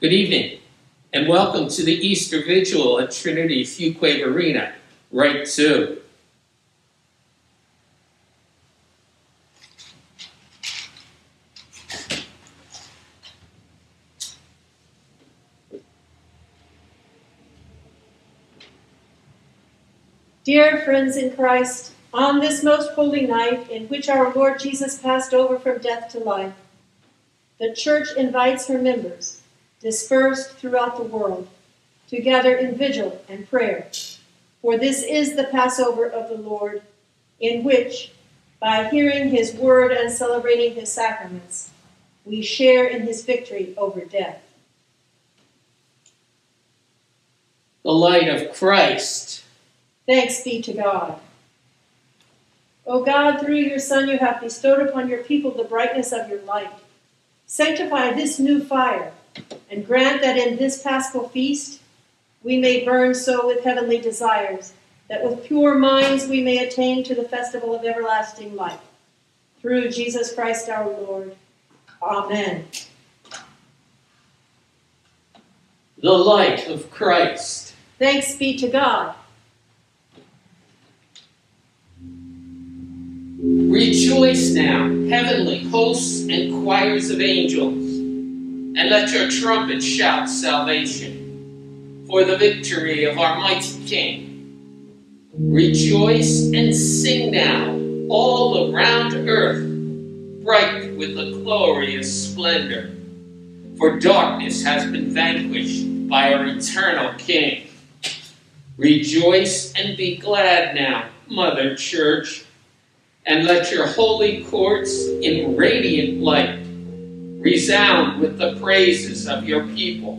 Good evening, and welcome to the Easter Vigil at Trinity Fuquay-Varina, Rite Two. Dear friends in Christ, on this most holy night in which our Lord Jesus passed over from death to life, the Church invites her members dispersed throughout the world, to gather in vigil and prayer. For this is the Passover of the Lord, in which, by hearing his word and celebrating his sacraments, we share in his victory over death. The light of Christ. Thanks be to God. O God, through your Son, you have bestowed upon your people the brightness of your light Sanctify this new fire, and grant that in this paschal feast we may burn so with heavenly desires, that with pure minds we may attain to the festival of everlasting life. Through Jesus Christ our Lord. Amen. The light of Christ. Thanks be to God. Rejoice now, heavenly hosts and choirs of angels, and let your trumpets shout salvation for the victory of our mighty King. Rejoice and sing now, all around earth, bright with a glorious splendor, for darkness has been vanquished by our eternal King. Rejoice and be glad now, Mother Church and let your holy courts in radiant light resound with the praises of your people.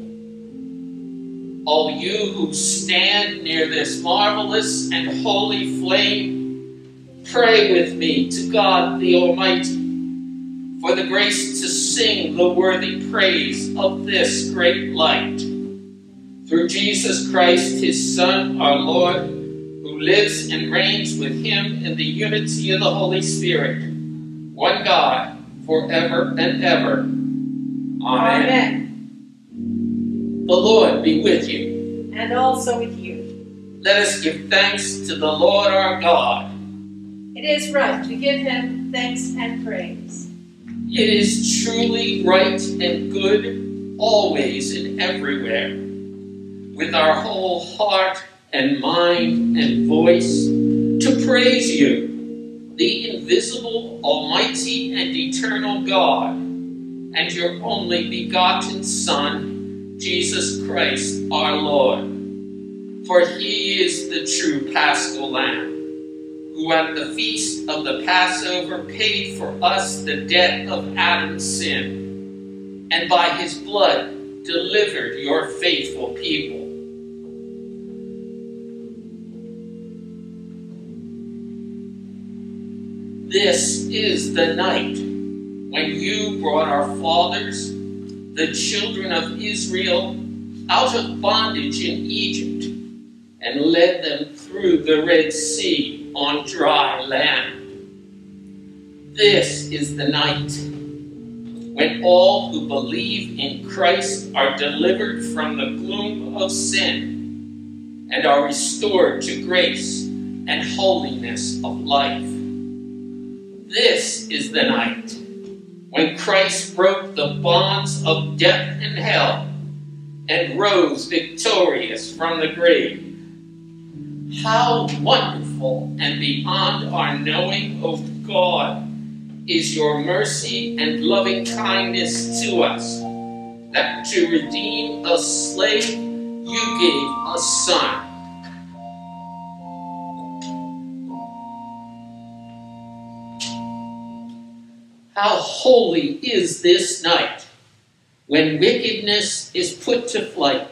All you who stand near this marvelous and holy flame, pray with me to God the Almighty for the grace to sing the worthy praise of this great light. Through Jesus Christ, his Son, our Lord, who lives and reigns with him in the unity of the Holy Spirit, one God, forever and ever. Amen. Amen. The Lord be with you. And also with you. Let us give thanks to the Lord our God. It is right to give him thanks and praise. It is truly right and good, always and everywhere. With our whole heart, and mind and voice to praise you, the invisible, almighty, and eternal God, and your only begotten Son, Jesus Christ our Lord. For he is the true paschal lamb, who at the feast of the Passover paid for us the debt of Adam's sin, and by his blood delivered your faithful people. This is the night when you brought our fathers, the children of Israel, out of bondage in Egypt and led them through the Red Sea on dry land. This is the night when all who believe in Christ are delivered from the gloom of sin and are restored to grace and holiness of life. This is the night when Christ broke the bonds of death and hell and rose victorious from the grave. How wonderful and beyond our knowing, of God, is your mercy and loving kindness to us, that to redeem a slave you gave a son How holy is this night when wickedness is put to flight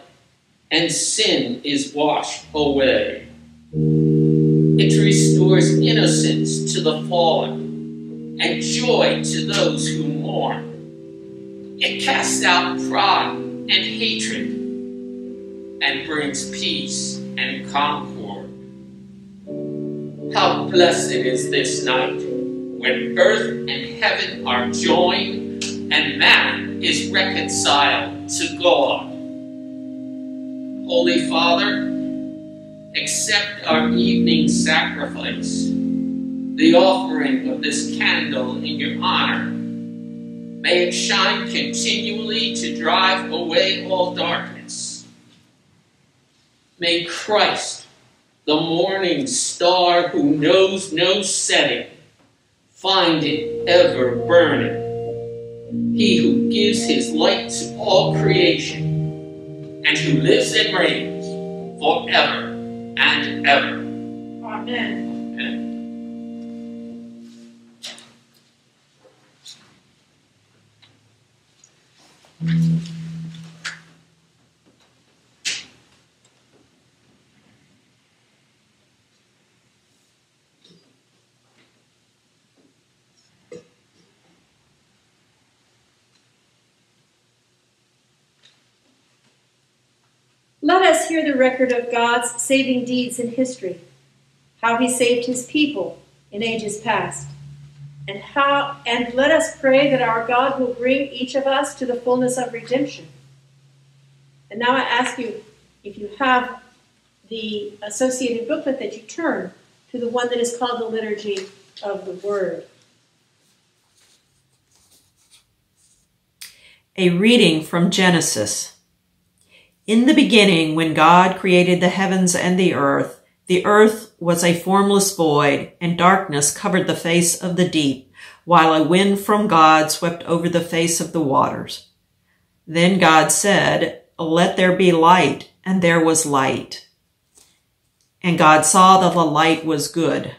and sin is washed away. It restores innocence to the fallen and joy to those who mourn. It casts out pride and hatred and brings peace and concord. How blessed is this night when earth and heaven are joined and man is reconciled to God. Holy Father, accept our evening sacrifice, the offering of this candle in your honor. May it shine continually to drive away all darkness. May Christ, the morning star who knows no setting, find it ever burning. He who gives his light to all creation and who lives and reigns forever and ever. Amen. Amen. Let us hear the record of God's saving deeds in history, how he saved his people in ages past, and how and let us pray that our God will bring each of us to the fullness of redemption. And now I ask you if you have the associated booklet that you turn to the one that is called the Liturgy of the Word. A reading from Genesis. In the beginning, when God created the heavens and the earth, the earth was a formless void, and darkness covered the face of the deep, while a wind from God swept over the face of the waters. Then God said, Let there be light, and there was light. And God saw that the light was good.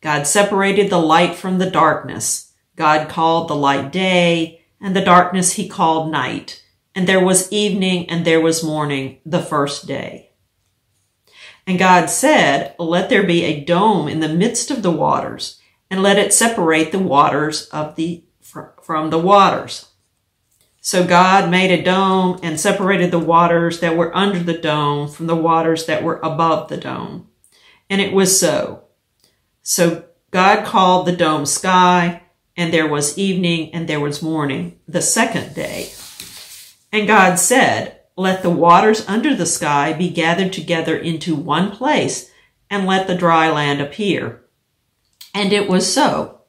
God separated the light from the darkness. God called the light day, and the darkness he called night. And there was evening, and there was morning, the first day. And God said, Let there be a dome in the midst of the waters, and let it separate the waters of the from the waters. So God made a dome and separated the waters that were under the dome from the waters that were above the dome. And it was so. So God called the dome sky, and there was evening and there was morning, the second day. And God said, Let the waters under the sky be gathered together into one place, and let the dry land appear. And it was so.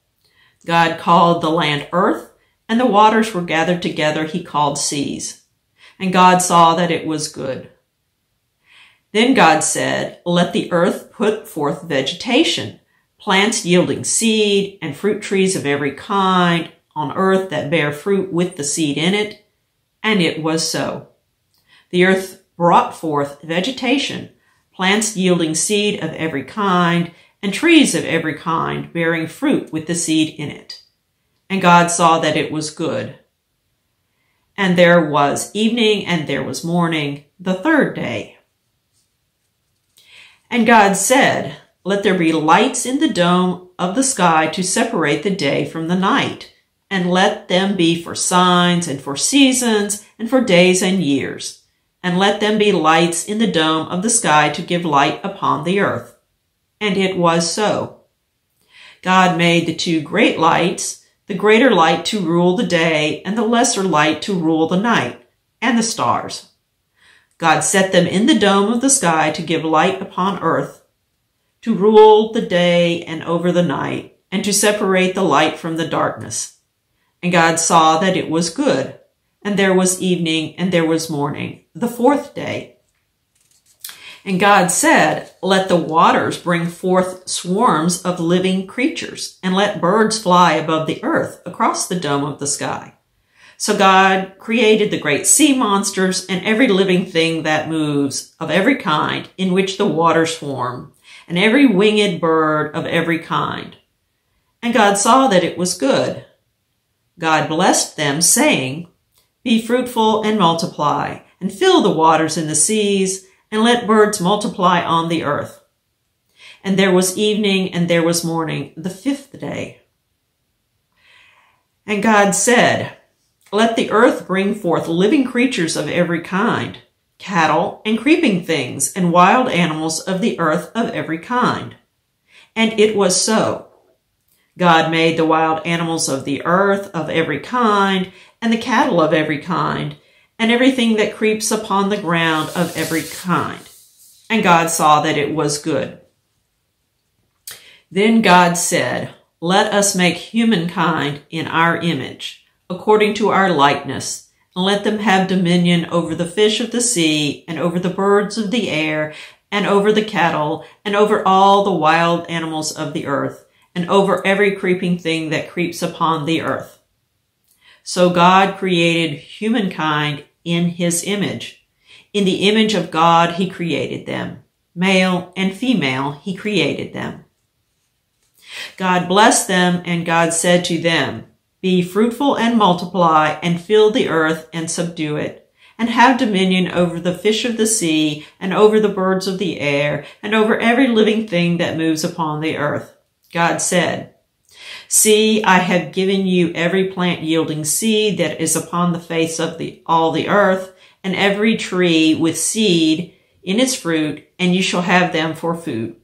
God called the land earth, and the waters were gathered together he called seas. And God saw that it was good. Then God said, Let the earth put forth vegetation, plants yielding seed, and fruit trees of every kind on earth that bear fruit with the seed in it. And it was so. The earth brought forth vegetation, plants yielding seed of every kind, and trees of every kind bearing fruit with the seed in it. And God saw that it was good. And there was evening and there was morning, the third day. And God said, Let there be lights in the dome of the sky to separate the day from the night, and let them be for signs and for seasons and for days and years. And let them be lights in the dome of the sky to give light upon the earth. And it was so. God made the two great lights, the greater light to rule the day, and the lesser light to rule the night, and the stars. God set them in the dome of the sky to give light upon earth, to rule the day and over the night, and to separate the light from the darkness. And God saw that it was good. And there was evening and there was morning, the fourth day. And God said, Let the waters bring forth swarms of living creatures, and let birds fly above the earth across the dome of the sky. So God created the great sea monsters and every living thing that moves of every kind in which the waters swarm, and every winged bird of every kind. And God saw that it was good. God blessed them, saying, Be fruitful and multiply, and fill the waters in the seas, and let birds multiply on the earth. And there was evening and there was morning, the fifth day. And God said, Let the earth bring forth living creatures of every kind, cattle and creeping things, and wild animals of the earth of every kind. And it was so. God made the wild animals of the earth of every kind, and the cattle of every kind, and everything that creeps upon the ground of every kind. And God saw that it was good. Then God said, Let us make humankind in our image, according to our likeness, and let them have dominion over the fish of the sea, and over the birds of the air, and over the cattle, and over all the wild animals of the earth, and over every creeping thing that creeps upon the earth. So God created humankind in his image. In the image of God, he created them. Male and female, he created them. God blessed them, and God said to them, Be fruitful and multiply, and fill the earth and subdue it, and have dominion over the fish of the sea, and over the birds of the air, and over every living thing that moves upon the earth. God said, See, I have given you every plant yielding seed that is upon the face of the, all the earth, and every tree with seed in its fruit, and you shall have them for food.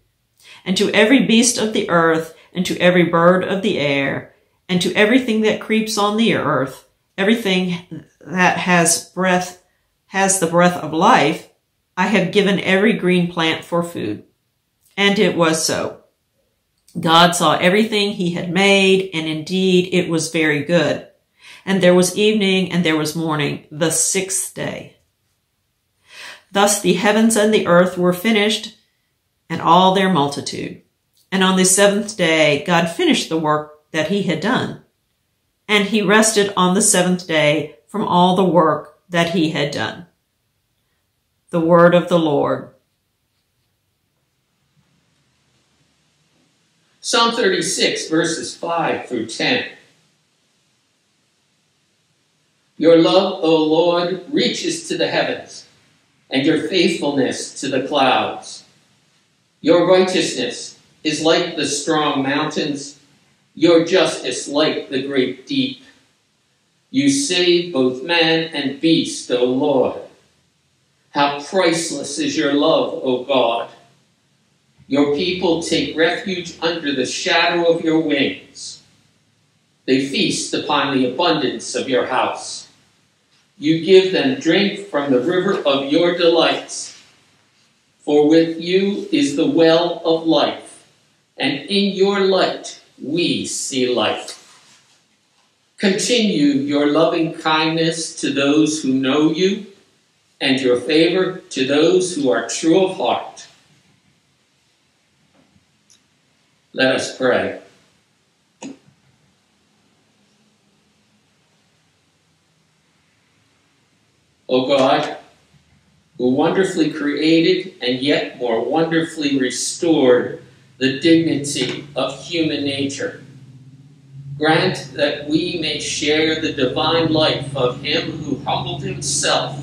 And to every beast of the earth, and to every bird of the air, and to everything that creeps on the earth, everything that has breath, has the breath of life, I have given every green plant for food. And it was so. God saw everything he had made, and indeed it was very good. And there was evening and there was morning, the sixth day. Thus the heavens and the earth were finished, and all their multitude. And on the seventh day, God finished the work that he had done. And he rested on the seventh day from all the work that he had done. The word of the Lord. Psalm 36, verses 5 through 10. Your love, O Lord, reaches to the heavens, and your faithfulness to the clouds. Your righteousness is like the strong mountains, your justice like the great deep. You save both man and beast, O Lord. How priceless is your love, O God. Your people take refuge under the shadow of your wings. They feast upon the abundance of your house. You give them drink from the river of your delights. For with you is the well of life, and in your light we see life. Continue your loving kindness to those who know you, and your favor to those who are true of heart. Let us pray. O God, who wonderfully created and yet more wonderfully restored the dignity of human nature, grant that we may share the divine life of him who humbled himself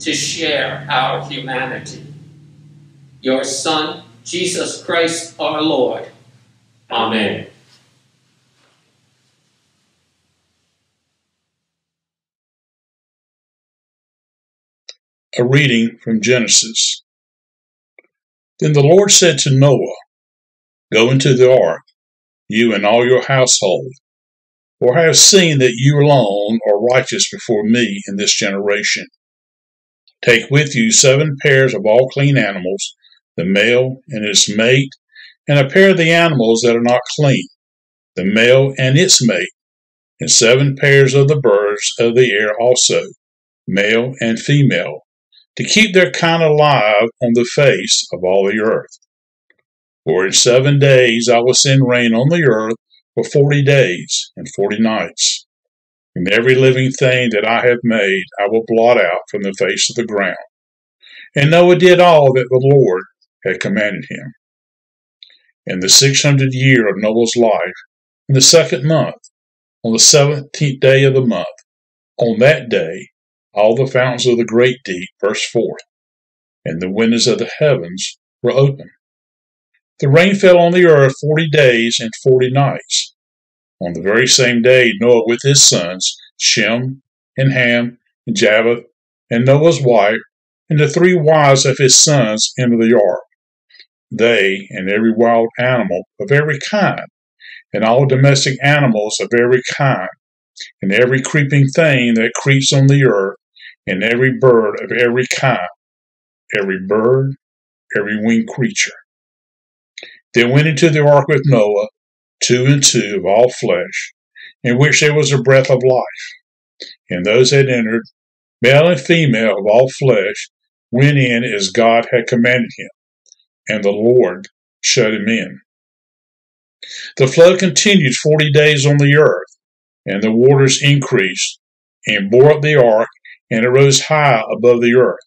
to share our humanity. Your Son, Jesus Christ our Lord, Amen. A reading from Genesis. Then the Lord said to Noah, Go into the ark, you and all your household, for I have seen that you alone are righteous before me in this generation. Take with you seven pairs of all clean animals, the male and its mate, and a pair of the animals that are not clean, the male and its mate, and seven pairs of the birds of the air also, male and female, to keep their kind alive on the face of all the earth. For in seven days I will send rain on the earth for forty days and forty nights. And every living thing that I have made I will blot out from the face of the ground. And Noah did all that the Lord had commanded him in the six hundredth year of Noah's life, in the second month, on the seventeenth day of the month. On that day, all the fountains of the great deep burst forth, and the windows of the heavens were open. The rain fell on the earth forty days and forty nights. On the very same day, Noah with his sons, Shem and Ham and Japheth, and Noah's wife, and the three wives of his sons entered the ark they and every wild animal of every kind, and all domestic animals of every kind, and every creeping thing that creeps on the earth, and every bird of every kind, every bird, every winged creature. They went into the ark with Noah, two and two of all flesh, in which there was a breath of life. And those that entered, male and female of all flesh, went in as God had commanded him and the Lord shut him in. The flood continued forty days on the earth, and the waters increased, and bore up the ark, and it rose high above the earth.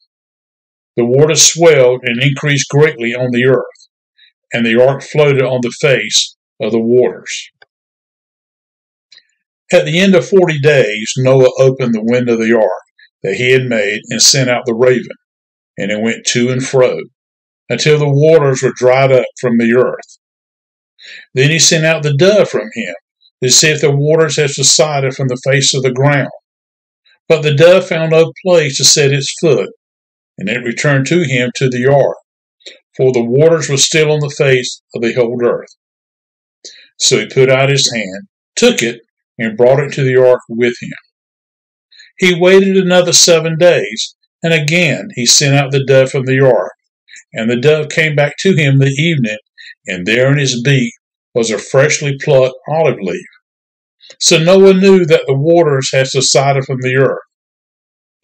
The waters swelled and increased greatly on the earth, and the ark floated on the face of the waters. At the end of forty days, Noah opened the window of the ark that he had made and sent out the raven, and it went to and fro until the waters were dried up from the earth. Then he sent out the dove from him to see if the waters had subsided from the face of the ground. But the dove found no place to set its foot, and it returned to him to the ark, for the waters were still on the face of the whole earth. So he put out his hand, took it, and brought it to the ark with him. He waited another seven days, and again he sent out the dove from the ark. And the dove came back to him the evening, and there in his beak was a freshly plucked olive leaf. So Noah knew that the waters had subsided from the earth.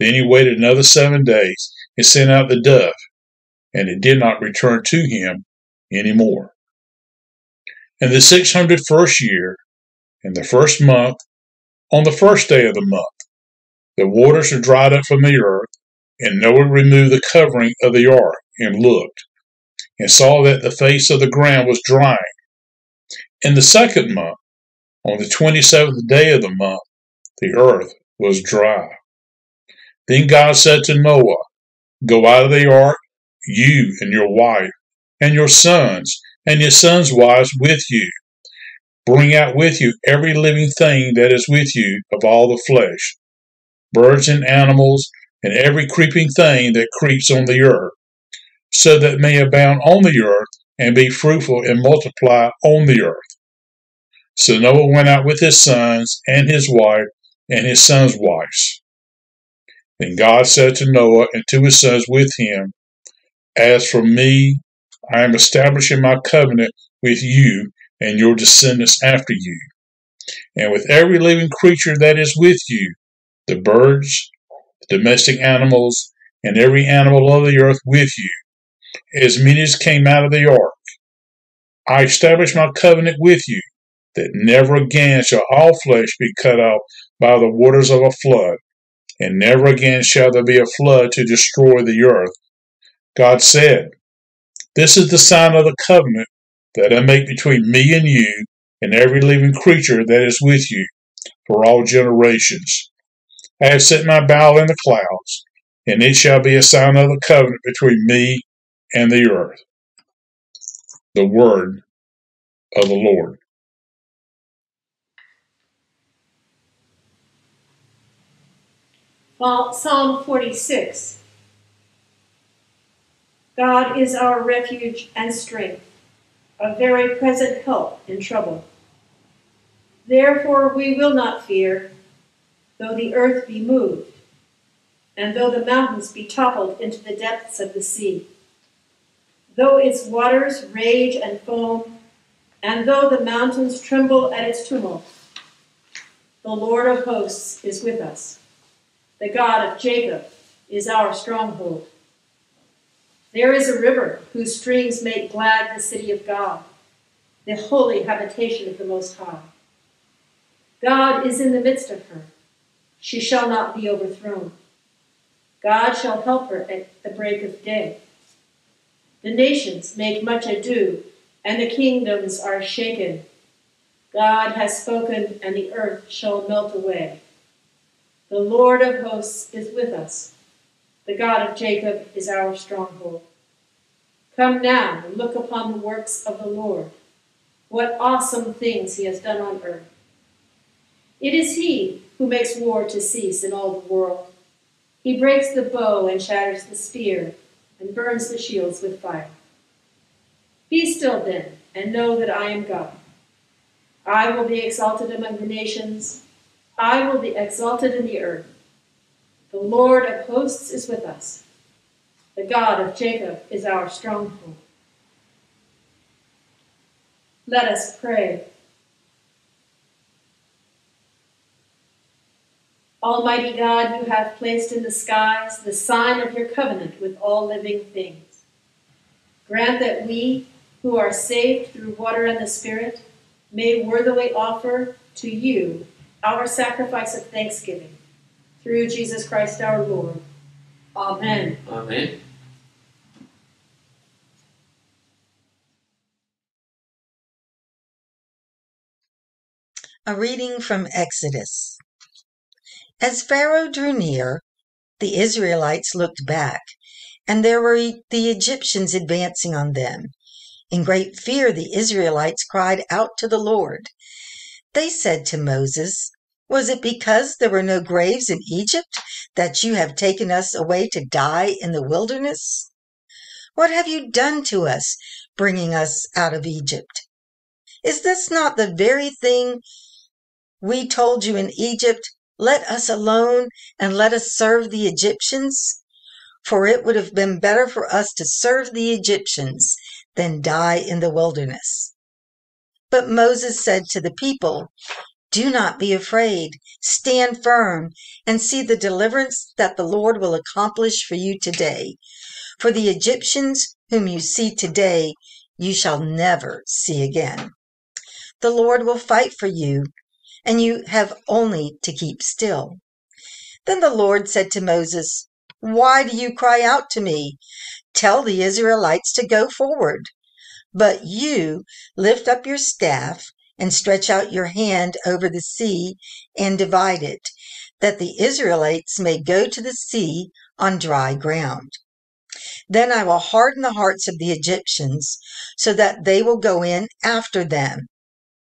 Then he waited another seven days and sent out the dove, and it did not return to him any more. In the six hundred first year, in the first month, on the first day of the month, the waters were dried up from the earth, and Noah removed the covering of the ark and looked, and saw that the face of the ground was drying. In the second month, on the twenty seventh day of the month, the earth was dry. Then God said to Noah, Go out of the ark, you and your wife, and your sons, and your sons' wives with you. Bring out with you every living thing that is with you of all the flesh, birds and animals, and every creeping thing that creeps on the earth, so that it may abound on the earth and be fruitful and multiply on the earth. So Noah went out with his sons and his wife and his sons' wives. Then God said to Noah and to his sons with him, As for me, I am establishing my covenant with you and your descendants after you, and with every living creature that is with you, the birds, the domestic animals, and every animal of the earth with you, as many as came out of the ark. I establish my covenant with you, that never again shall all flesh be cut off by the waters of a flood, and never again shall there be a flood to destroy the earth. God said, This is the sign of the covenant that I make between me and you and every living creature that is with you for all generations. I have set my bow in the clouds, and it shall be a sign of the covenant between me and the earth. The word of the Lord. Well, Psalm 46 God is our refuge and strength, a very present help in trouble. Therefore we will not fear, though the earth be moved, and though the mountains be toppled into the depths of the sea. Though its waters rage and foam, and though the mountains tremble at its tumult, the Lord of hosts is with us. The God of Jacob is our stronghold. There is a river whose streams make glad the city of God, the holy habitation of the Most High. God is in the midst of her. She shall not be overthrown. God shall help her at the break of day. The nations make much ado, and the kingdoms are shaken. God has spoken, and the earth shall melt away. The Lord of hosts is with us. The God of Jacob is our stronghold. Come now and look upon the works of the Lord. What awesome things he has done on earth. It is he who makes war to cease in all the world. He breaks the bow and shatters the spear and burns the shields with fire. Be still then and know that I am God. I will be exalted among the nations. I will be exalted in the earth. The Lord of hosts is with us. The God of Jacob is our stronghold. Let us pray. Almighty God, you have placed in the skies the sign of your covenant with all living things. Grant that we, who are saved through water and the Spirit, may worthily offer to you our sacrifice of thanksgiving through Jesus Christ our Lord. Amen. Amen. A reading from Exodus. As Pharaoh drew near, the Israelites looked back, and there were the Egyptians advancing on them. In great fear, the Israelites cried out to the Lord. They said to Moses, Was it because there were no graves in Egypt that you have taken us away to die in the wilderness? What have you done to us, bringing us out of Egypt? Is this not the very thing we told you in Egypt? Let us alone and let us serve the Egyptians? For it would have been better for us to serve the Egyptians than die in the wilderness. But Moses said to the people, do not be afraid. Stand firm and see the deliverance that the Lord will accomplish for you today. For the Egyptians whom you see today, you shall never see again. The Lord will fight for you, and you have only to keep still. Then the Lord said to Moses, Why do you cry out to me? Tell the Israelites to go forward. But you lift up your staff and stretch out your hand over the sea and divide it, that the Israelites may go to the sea on dry ground. Then I will harden the hearts of the Egyptians, so that they will go in after them.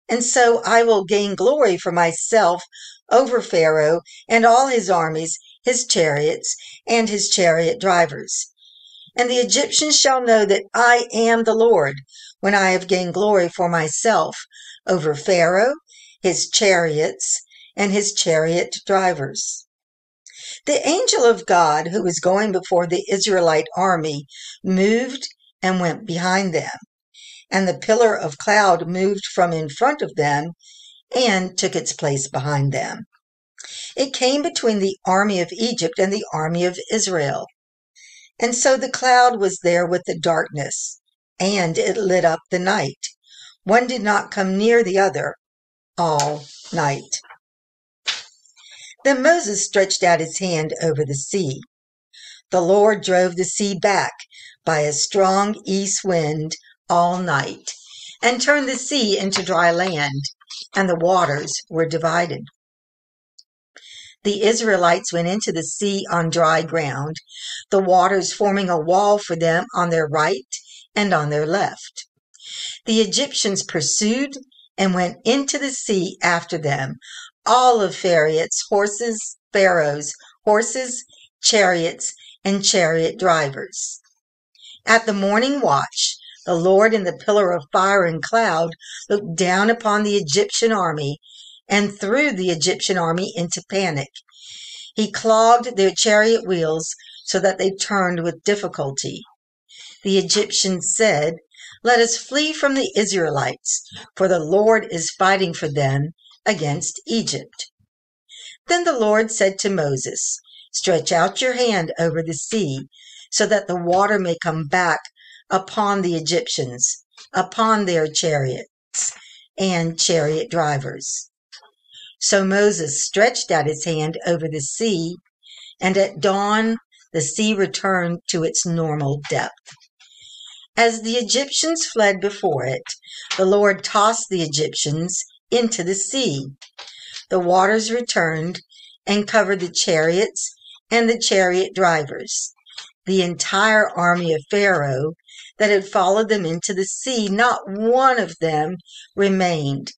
And so I will gain glory for myself over Pharaoh and all his armies, his chariots, and his chariot drivers. And the Egyptians shall know that I am the Lord when I have gained glory for myself over Pharaoh, his chariots, and his chariot drivers. The angel of God, who was going before the Israelite army, moved and went behind them, and the pillar of cloud moved from in front of them and took its place behind them. It came between the army of Egypt and the army of Israel. And so the cloud was there with the darkness, and it lit up the night. One did not come near the other all night. Then Moses stretched out his hand over the sea. The Lord drove the sea back by a strong east wind all night and turned the sea into dry land, and the waters were divided. The Israelites went into the sea on dry ground, the waters forming a wall for them on their right and on their left. The Egyptians pursued and went into the sea after them, all of Pharaoh's horses, Pharaoh's horses, chariots, and chariot drivers. At the morning watch, the Lord in the pillar of fire and cloud looked down upon the Egyptian army and threw the Egyptian army into panic. He clogged their chariot wheels so that they turned with difficulty. The Egyptians said, let us flee from the Israelites, for the Lord is fighting for them against Egypt. Then the Lord said to Moses, Stretch out your hand over the sea, so that the water may come back upon the Egyptians, upon their chariots and chariot drivers. So Moses stretched out his hand over the sea, and at dawn the sea returned to its normal depth. As the Egyptians fled before it, the Lord tossed the Egyptians into the sea. The waters returned and covered the chariots and the chariot drivers. The entire army of Pharaoh that had followed them into the sea, not one of them remained.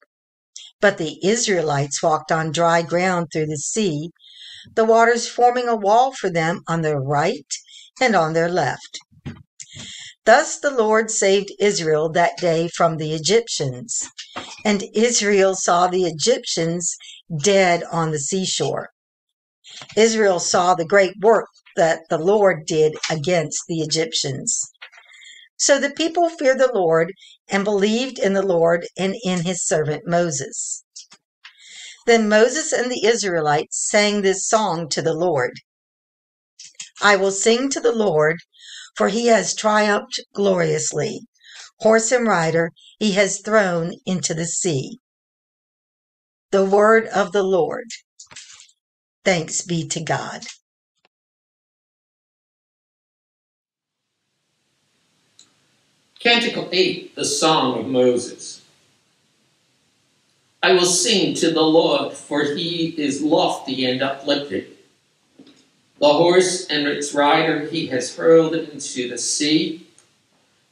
But the Israelites walked on dry ground through the sea, the waters forming a wall for them on their right and on their left. Thus the Lord saved Israel that day from the Egyptians. And Israel saw the Egyptians dead on the seashore. Israel saw the great work that the Lord did against the Egyptians. So the people feared the Lord and believed in the Lord and in his servant Moses. Then Moses and the Israelites sang this song to the Lord I will sing to the Lord for he has triumphed gloriously. Horse and rider he has thrown into the sea. The word of the Lord. Thanks be to God. Canticle 8, the Song of Moses. I will sing to the Lord, for he is lofty and uplifted. The horse and its rider he has hurled into the sea.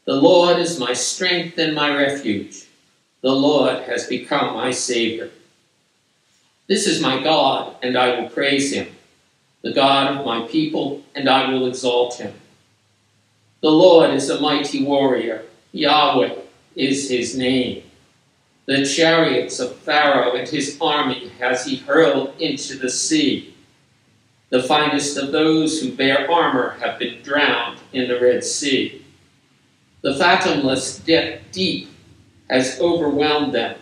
The Lord is my strength and my refuge. The Lord has become my Savior. This is my God, and I will praise him, the God of my people, and I will exalt him. The Lord is a mighty warrior, Yahweh is his name. The chariots of Pharaoh and his army has he hurled into the sea. The finest of those who bear armor have been drowned in the Red Sea. The fathomless deep has overwhelmed them.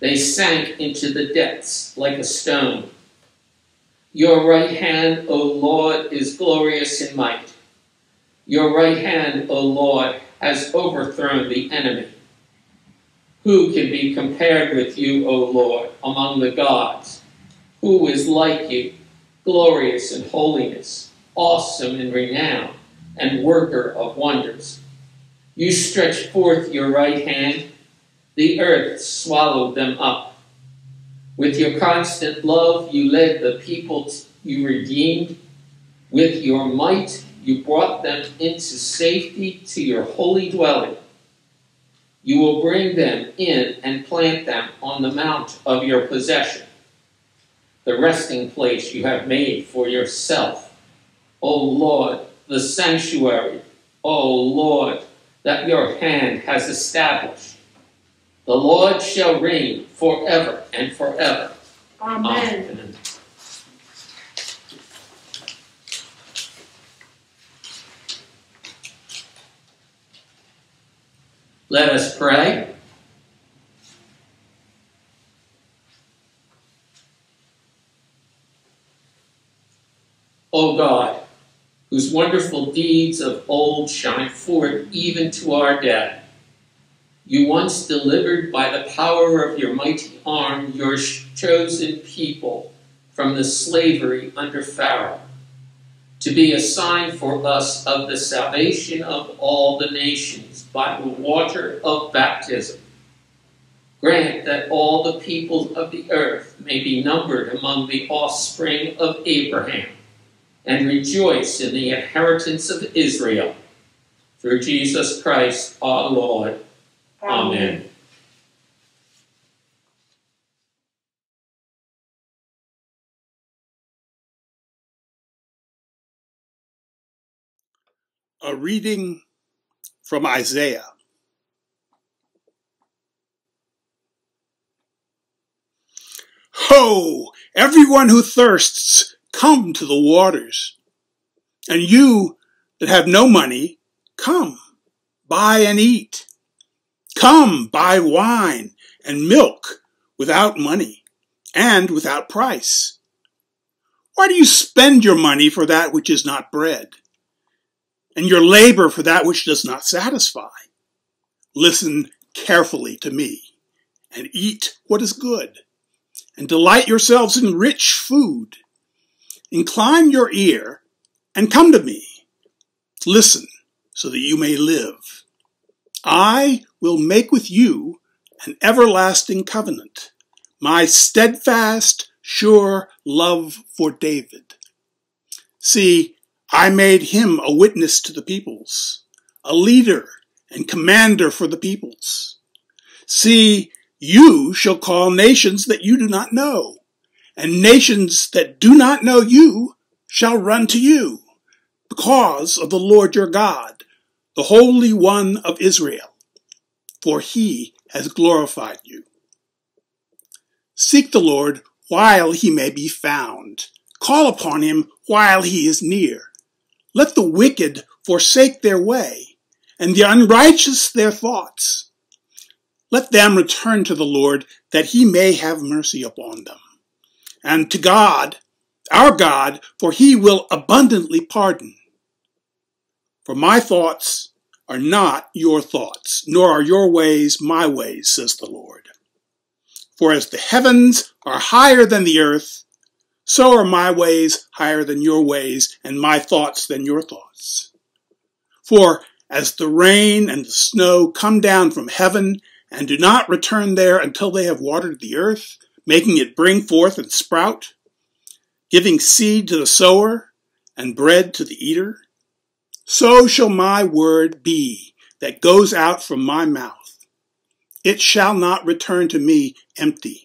They sank into the depths like a stone. Your right hand, O Lord, is glorious in might. Your right hand, O Lord, has overthrown the enemy. Who can be compared with you, O Lord, among the gods? Who is like you? glorious in holiness, awesome in renown, and worker of wonders. You stretched forth your right hand, the earth swallowed them up. With your constant love, you led the people you redeemed. With your might, you brought them into safety to your holy dwelling. You will bring them in and plant them on the mount of your possession the resting place you have made for yourself. O Lord, the sanctuary, O Lord, that your hand has established. The Lord shall reign forever and forever. Amen. Amen. Let us pray. O God, whose wonderful deeds of old shine forth even to our day. You once delivered by the power of your mighty arm your chosen people from the slavery under Pharaoh, to be a sign for us of the salvation of all the nations by the water of baptism. Grant that all the peoples of the earth may be numbered among the offspring of Abraham and rejoice in the inheritance of Israel. Through Jesus Christ our Lord. Amen. A reading from Isaiah. Ho! Everyone who thirsts, Come to the waters. And you that have no money, come, buy and eat. Come, buy wine and milk without money and without price. Why do you spend your money for that which is not bread, and your labor for that which does not satisfy? Listen carefully to me, and eat what is good, and delight yourselves in rich food Incline your ear and come to me. Listen so that you may live. I will make with you an everlasting covenant, my steadfast, sure love for David. See, I made him a witness to the peoples, a leader and commander for the peoples. See, you shall call nations that you do not know and nations that do not know you shall run to you because of the Lord your God, the Holy One of Israel, for he has glorified you. Seek the Lord while he may be found. Call upon him while he is near. Let the wicked forsake their way, and the unrighteous their thoughts. Let them return to the Lord, that he may have mercy upon them and to God, our God, for he will abundantly pardon. For my thoughts are not your thoughts, nor are your ways my ways, says the Lord. For as the heavens are higher than the earth, so are my ways higher than your ways, and my thoughts than your thoughts. For as the rain and the snow come down from heaven and do not return there until they have watered the earth making it bring forth and sprout, giving seed to the sower and bread to the eater, so shall my word be that goes out from my mouth. It shall not return to me empty,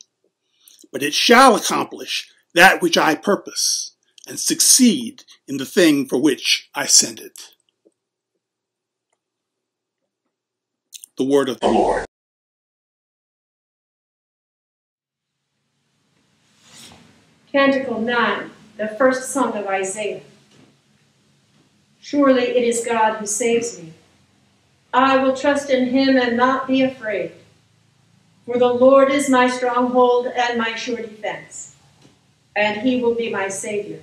but it shall accomplish that which I purpose and succeed in the thing for which I send it. The word of the Lord. Canticle 9, the first song of Isaiah. Surely it is God who saves me. I will trust in him and not be afraid. For the Lord is my stronghold and my sure defense, and he will be my Savior.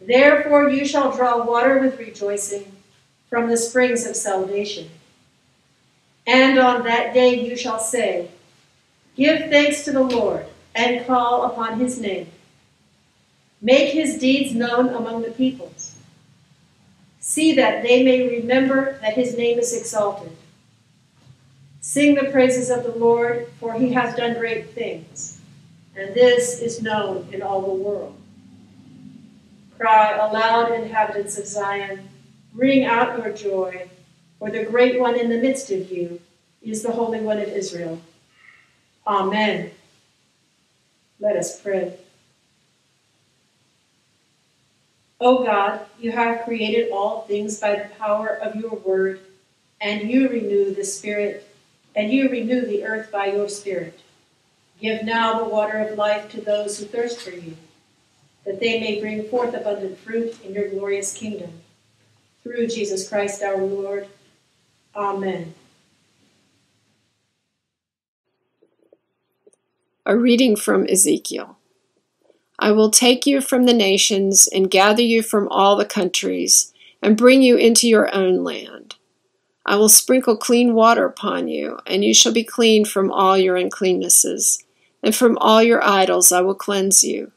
Therefore you shall draw water with rejoicing from the springs of salvation. And on that day you shall say, Give thanks to the Lord and call upon his name. Make his deeds known among the peoples. See that they may remember that his name is exalted. Sing the praises of the Lord, for he has done great things, and this is known in all the world. Cry aloud, inhabitants of Zion, ring out your joy, for the great one in the midst of you is the Holy One of Israel. Amen. Let us pray. O God, you have created all things by the power of your word, and you renew the spirit, and you renew the earth by your spirit. Give now the water of life to those who thirst for you, that they may bring forth abundant fruit in your glorious kingdom. Through Jesus Christ our Lord. Amen. A reading from Ezekiel. I will take you from the nations and gather you from all the countries and bring you into your own land. I will sprinkle clean water upon you, and you shall be clean from all your uncleannesses, and from all your idols I will cleanse you.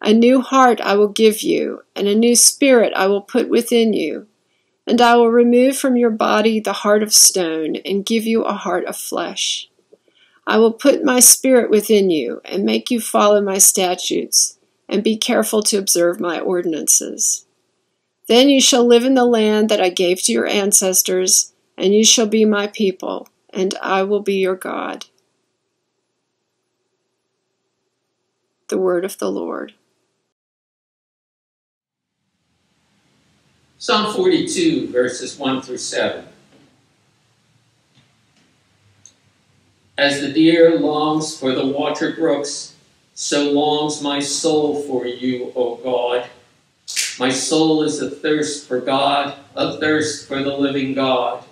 A new heart I will give you, and a new spirit I will put within you. And I will remove from your body the heart of stone, and give you a heart of flesh. I will put my spirit within you, and make you follow my statutes, and be careful to observe my ordinances. Then you shall live in the land that I gave to your ancestors, and you shall be my people, and I will be your God. The word of the Lord. Psalm 42, verses 1 through 7. As the deer longs for the water brooks, so longs my soul for you, O God. My soul is athirst for God, athirst for the living God.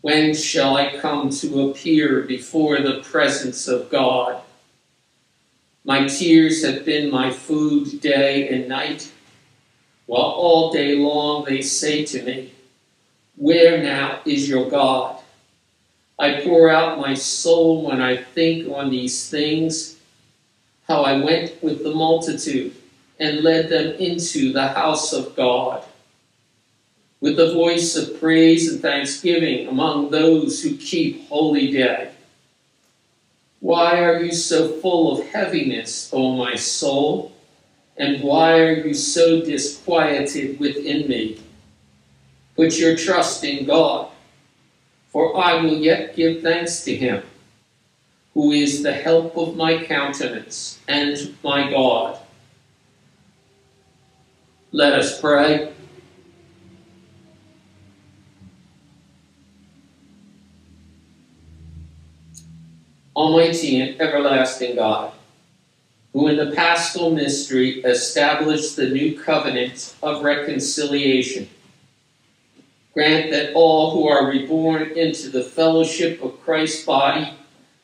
When shall I come to appear before the presence of God? My tears have been my food day and night, while all day long they say to me, Where now is your God? I pour out my soul when I think on these things, how I went with the multitude and led them into the house of God. With the voice of praise and thanksgiving among those who keep holy day. Why are you so full of heaviness, O my soul? And why are you so disquieted within me? Put your trust in God for I will yet give thanks to him, who is the help of my countenance and my God. Let us pray. Almighty and everlasting God, who in the paschal mystery established the new covenant of reconciliation Grant that all who are reborn into the fellowship of Christ's body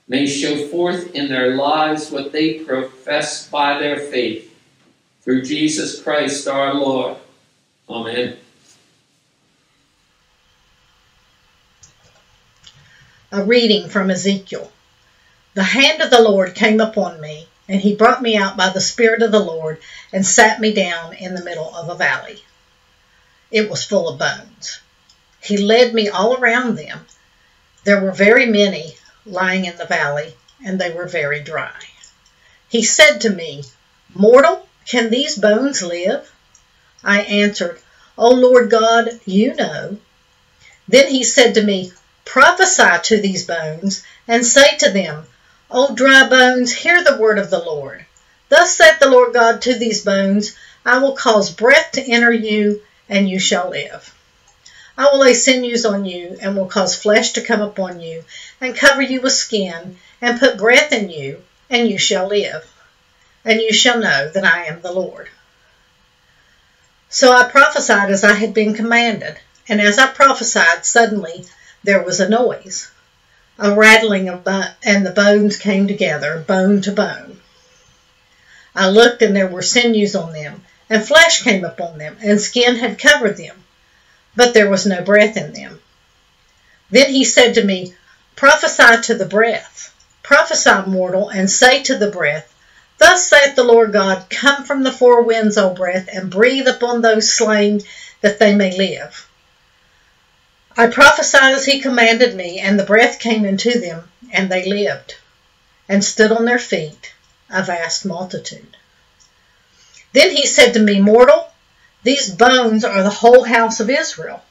may show forth in their lives what they profess by their faith. Through Jesus Christ our Lord. Amen. A reading from Ezekiel. The hand of the Lord came upon me, and he brought me out by the Spirit of the Lord and sat me down in the middle of a valley. It was full of bones. He led me all around them. There were very many lying in the valley, and they were very dry. He said to me, Mortal, can these bones live? I answered, O Lord God, you know. Then he said to me, Prophesy to these bones, and say to them, O dry bones, hear the word of the Lord. Thus saith the Lord God to these bones I will cause breath to enter you, and you shall live. I will lay sinews on you, and will cause flesh to come upon you, and cover you with skin, and put breath in you, and you shall live. And you shall know that I am the Lord. So I prophesied as I had been commanded, and as I prophesied, suddenly there was a noise, a rattling of and the bones came together, bone to bone. I looked, and there were sinews on them, and flesh came upon them, and skin had covered them, but there was no breath in them. Then he said to me, Prophesy to the breath, prophesy, mortal, and say to the breath, Thus saith the Lord God, Come from the four winds, O breath, and breathe upon those slain, that they may live. I prophesied as he commanded me, and the breath came into them, and they lived, and stood on their feet, a vast multitude. Then he said to me, Mortal, these bones are the whole house of Israel.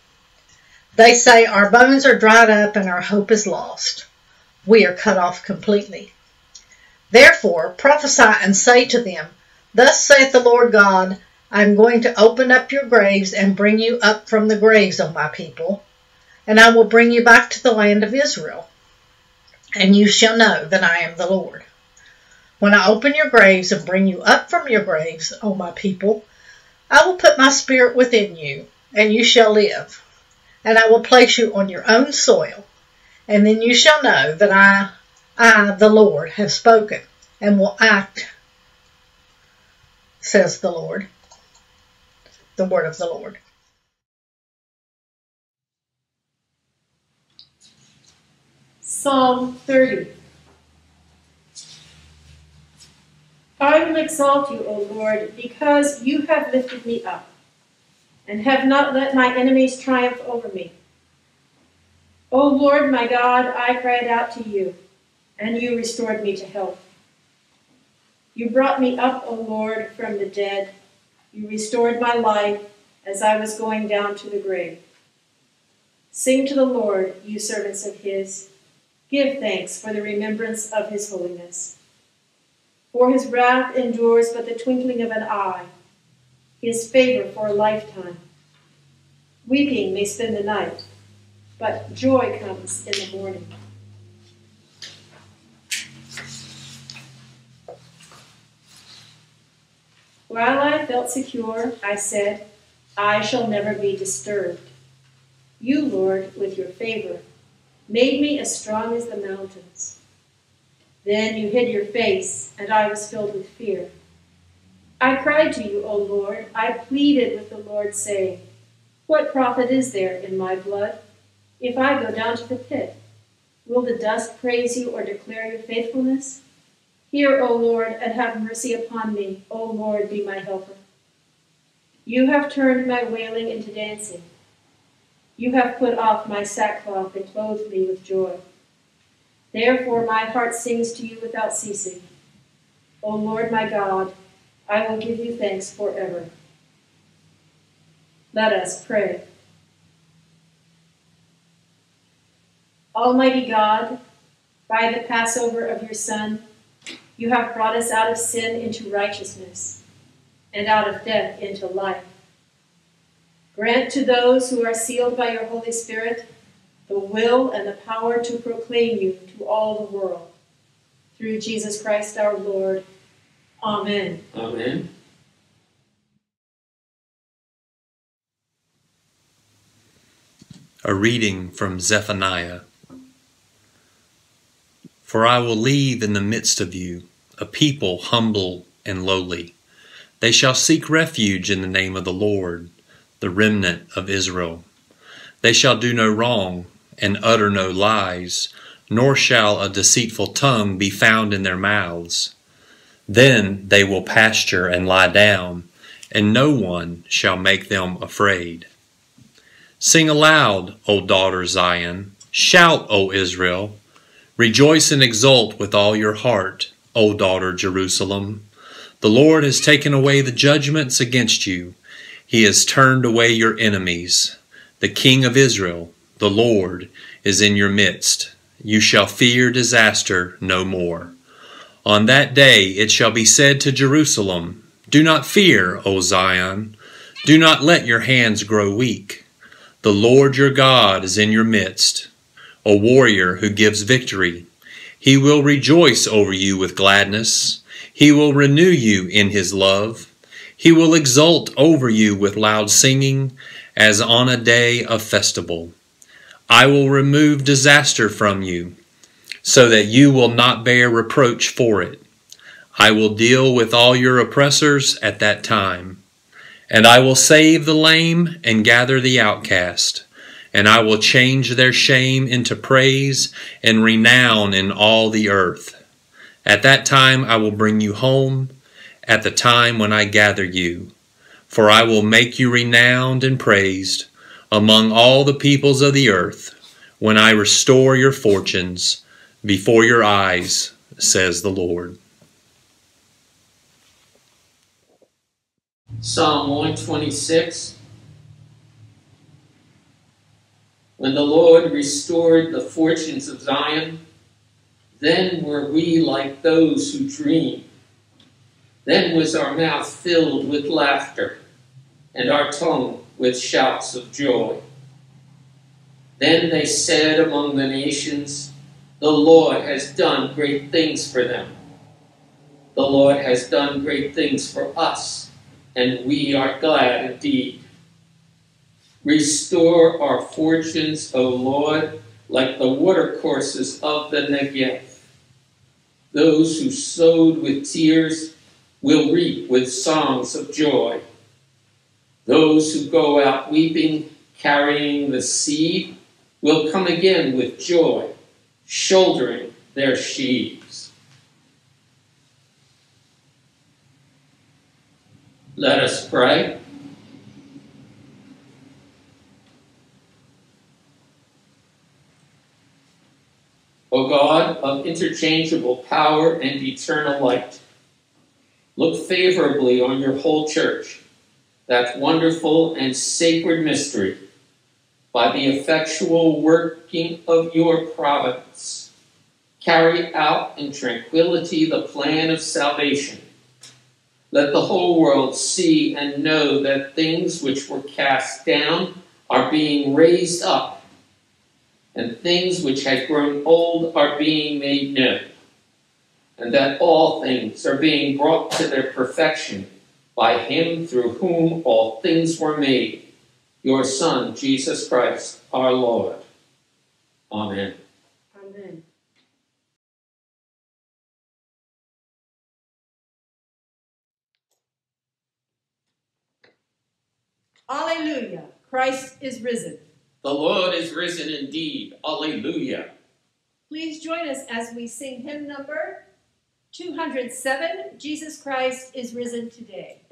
They say, Our bones are dried up, and our hope is lost. We are cut off completely. Therefore prophesy and say to them, Thus saith the Lord God, I am going to open up your graves and bring you up from the graves, O my people, and I will bring you back to the land of Israel. And you shall know that I am the Lord. When I open your graves and bring you up from your graves, O my people, I will put my spirit within you, and you shall live. And I will place you on your own soil, and then you shall know that I I, the Lord, have spoken and will act, says the Lord. The word of the Lord. Psalm 30. I will exalt you, O Lord, because you have lifted me up, and have not let my enemies triumph over me. O Lord my God, I cried out to you, and you restored me to health. You brought me up, O Lord, from the dead. You restored my life as I was going down to the grave. Sing to the Lord, you servants of his. Give thanks for the remembrance of his holiness. For his wrath endures but the twinkling of an eye, his favor for a lifetime. Weeping may spend the night, but joy comes in the morning. While I felt secure, I said, I shall never be disturbed. You, Lord, with your favor, made me as strong as the mountains. Then you hid your face, and I was filled with fear. I cried to you, O Lord. I pleaded with the Lord, saying, What profit is there in my blood? If I go down to the pit, will the dust praise you or declare your faithfulness? Hear, O Lord, and have mercy upon me. O Lord, be my helper. You have turned my wailing into dancing. You have put off my sackcloth and clothed me with joy. Therefore my heart sings to you without ceasing. O Lord my God, I will give you thanks forever. Let us pray. Almighty God, by the Passover of your Son, you have brought us out of sin into righteousness, and out of death into life. Grant to those who are sealed by your Holy Spirit the will and the power to proclaim you to all the world. Through Jesus Christ our Lord. Amen. Amen. A reading from Zephaniah. For I will leave in the midst of you a people humble and lowly. They shall seek refuge in the name of the Lord, the remnant of Israel. They shall do no wrong and utter no lies, nor shall a deceitful tongue be found in their mouths. Then they will pasture and lie down, and no one shall make them afraid. Sing aloud, O daughter Zion. Shout, O Israel. Rejoice and exult with all your heart, O daughter Jerusalem. The Lord has taken away the judgments against you. He has turned away your enemies. The King of Israel, the Lord, is in your midst. you shall fear disaster no more. On that day it shall be said to Jerusalem, Do not fear, O Zion. Do not let your hands grow weak. The Lord your God is in your midst, a warrior who gives victory. He will rejoice over you with gladness. He will renew you in his love. He will exult over you with loud singing, as on a day of festival. I will remove disaster from you, so that you will not bear reproach for it. I will deal with all your oppressors at that time. And I will save the lame and gather the outcast. And I will change their shame into praise and renown in all the earth. At that time I will bring you home, at the time when I gather you. For I will make you renowned and praised among all the peoples of the earth when I restore your fortunes before your eyes, says the Lord. Psalm 126 When the Lord restored the fortunes of Zion, then were we like those who dream. Then was our mouth filled with laughter, and our tongue with shouts of joy. Then they said among the nations, The Lord has done great things for them. The Lord has done great things for us, and we are glad indeed. Restore our fortunes, O Lord, like the watercourses of the Negev. Those who sowed with tears will reap with songs of joy. Those who go out weeping, carrying the seed, will come again with joy, shouldering their sheaves. Let us pray. O God of interchangeable power and eternal light, look favorably on your whole church, that wonderful and sacred mystery, by the effectual working of your providence. Carry out in tranquility the plan of salvation. Let the whole world see and know that things which were cast down are being raised up and things which had grown old are being made new, and that all things are being brought to their perfection by him through whom all things were made, your Son, Jesus Christ, our Lord. Amen. Amen. Alleluia. Christ is risen. The Lord is risen indeed. Alleluia. Please join us as we sing hymn number 207 Jesus Christ is risen today.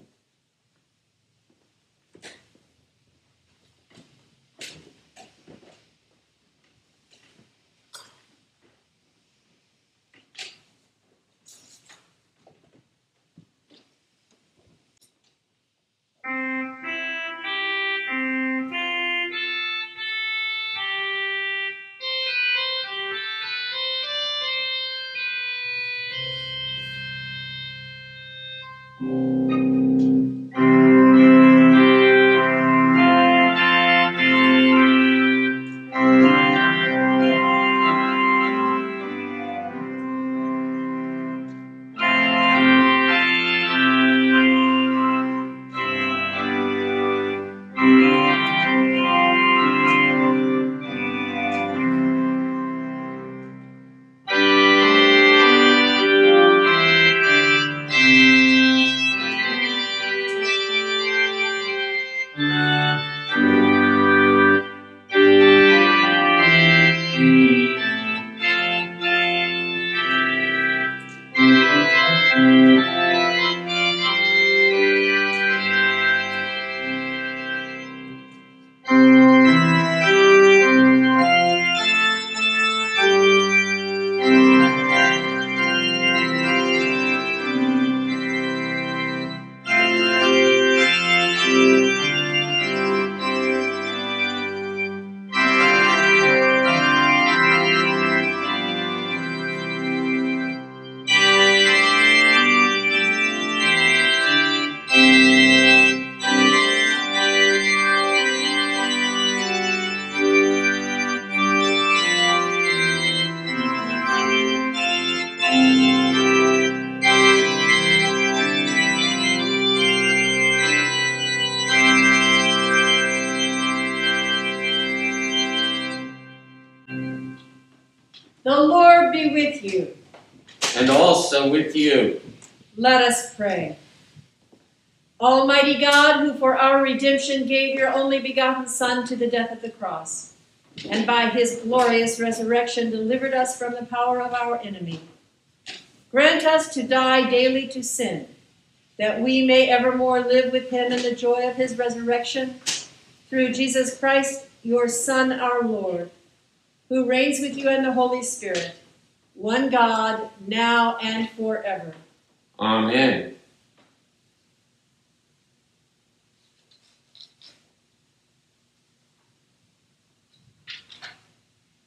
Us pray. Almighty God, who for our redemption gave your only begotten Son to the death of the cross, and by his glorious resurrection delivered us from the power of our enemy, grant us to die daily to sin, that we may evermore live with him in the joy of his resurrection, through Jesus Christ, your Son, our Lord, who reigns with you in the Holy Spirit, one God, now and forever. Amen.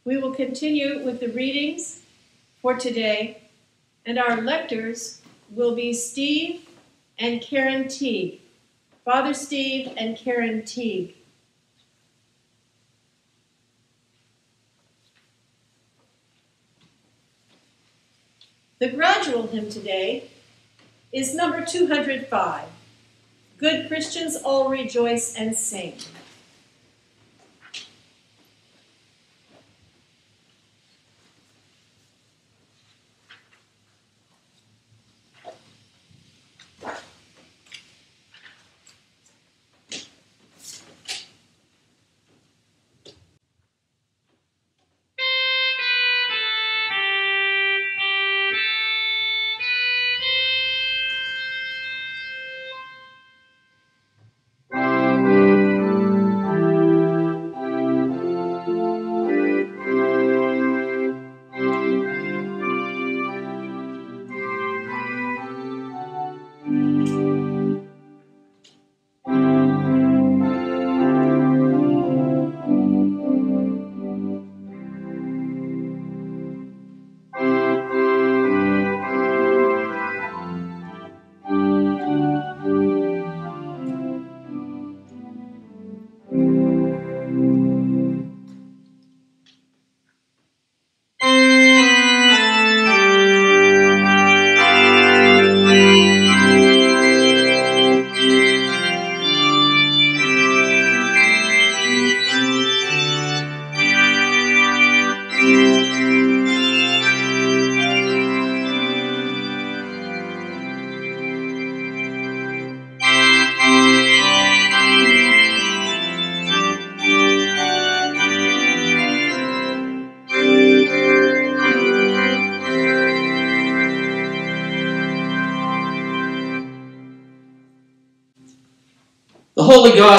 We will continue with the readings for today, and our lectors will be Steve and Karen Teague. Father Steve and Karen Teague. The gradual hymn today is number 205. Good Christians all rejoice and sing.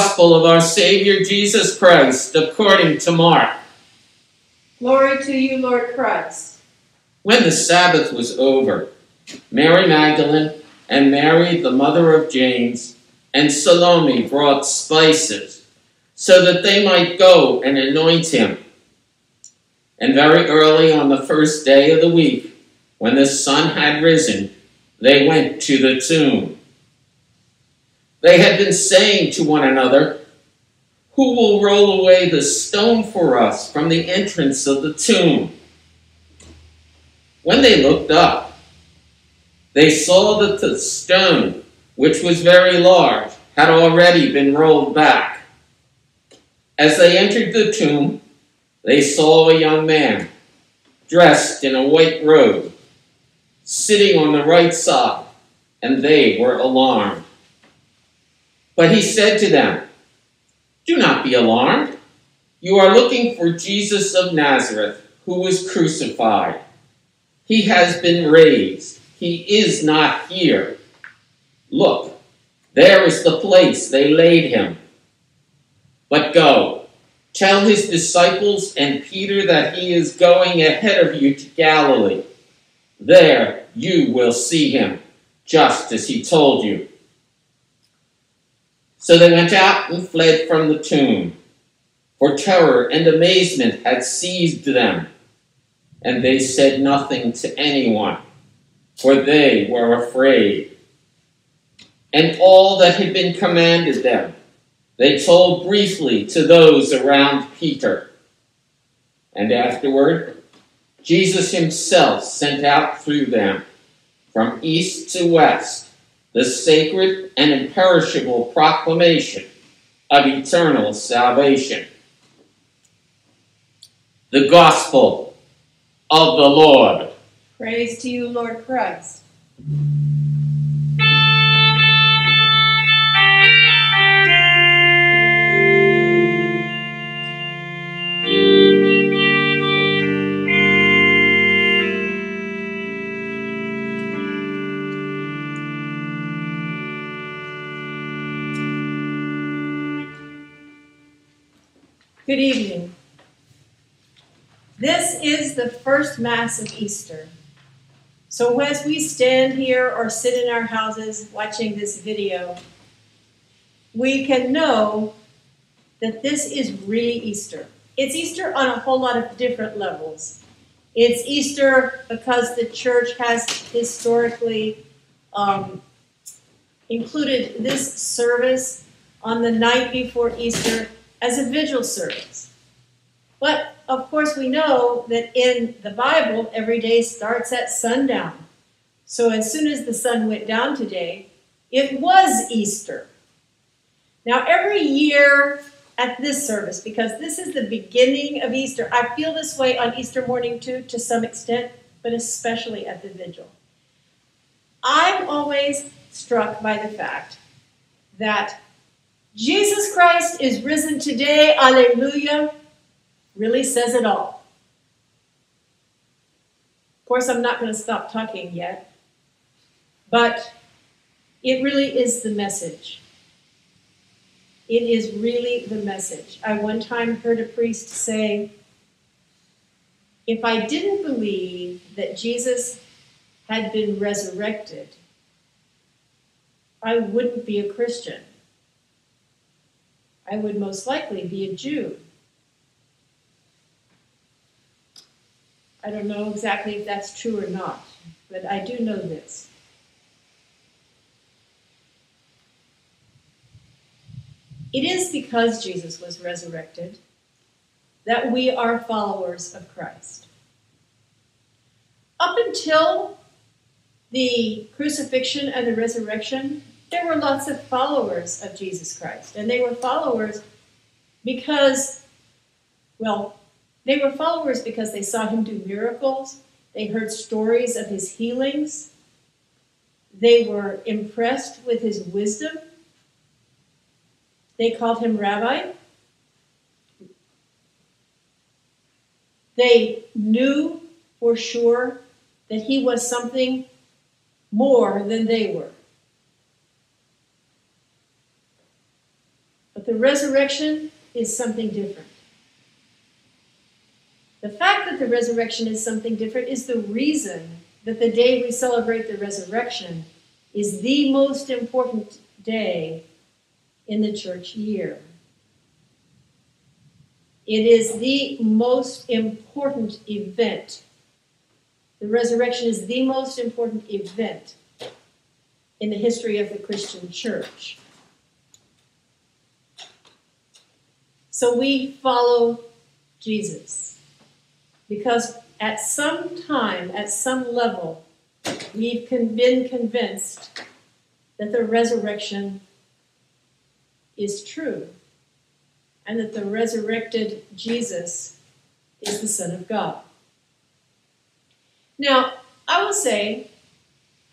Gospel of our Savior Jesus Christ according to Mark. Glory to you, Lord Christ. When the Sabbath was over, Mary Magdalene and Mary, the mother of James, and Salome brought spices so that they might go and anoint him. And very early on the first day of the week, when the sun had risen, they went to the tomb. They had been saying to one another, Who will roll away the stone for us from the entrance of the tomb? When they looked up, they saw that the stone, which was very large, had already been rolled back. As they entered the tomb, they saw a young man, dressed in a white robe, sitting on the right side, and they were alarmed. But he said to them, Do not be alarmed. You are looking for Jesus of Nazareth, who was crucified. He has been raised. He is not here. Look, there is the place they laid him. But go, tell his disciples and Peter that he is going ahead of you to Galilee. There you will see him, just as he told you. So they went out and fled from the tomb, for terror and amazement had seized them, and they said nothing to anyone, for they were afraid. And all that had been commanded them, they told briefly to those around Peter. And afterward, Jesus himself sent out through them, from east to west, the sacred and imperishable proclamation of eternal salvation. The Gospel of the Lord. Praise to you, Lord Christ. Good evening. This is the first Mass of Easter. So, as we stand here or sit in our houses watching this video, we can know that this is really Easter. It's Easter on a whole lot of different levels. It's Easter because the church has historically um, included this service on the night before Easter as a vigil service. But of course, we know that in the Bible, every day starts at sundown. So as soon as the sun went down today, it was Easter. Now, every year at this service, because this is the beginning of Easter, I feel this way on Easter morning too, to some extent, but especially at the vigil. I'm always struck by the fact that Jesus Christ is risen today, alleluia, really says it all. Of course, I'm not going to stop talking yet, but it really is the message. It is really the message. I one time heard a priest say, if I didn't believe that Jesus had been resurrected, I wouldn't be a Christian. I would most likely be a Jew. I don't know exactly if that's true or not, but I do know this. It is because Jesus was resurrected that we are followers of Christ. Up until the crucifixion and the resurrection, there were lots of followers of Jesus Christ. And they were followers because, well, they were followers because they saw him do miracles, they heard stories of his healings, they were impressed with his wisdom. They called him rabbi. They knew for sure that he was something more than they were. The resurrection is something different. The fact that the resurrection is something different is the reason that the day we celebrate the resurrection is the most important day in the church year. It is the most important event. The resurrection is the most important event in the history of the Christian church. So we follow Jesus because at some time, at some level, we've been convinced that the resurrection is true and that the resurrected Jesus is the Son of God. Now, I will say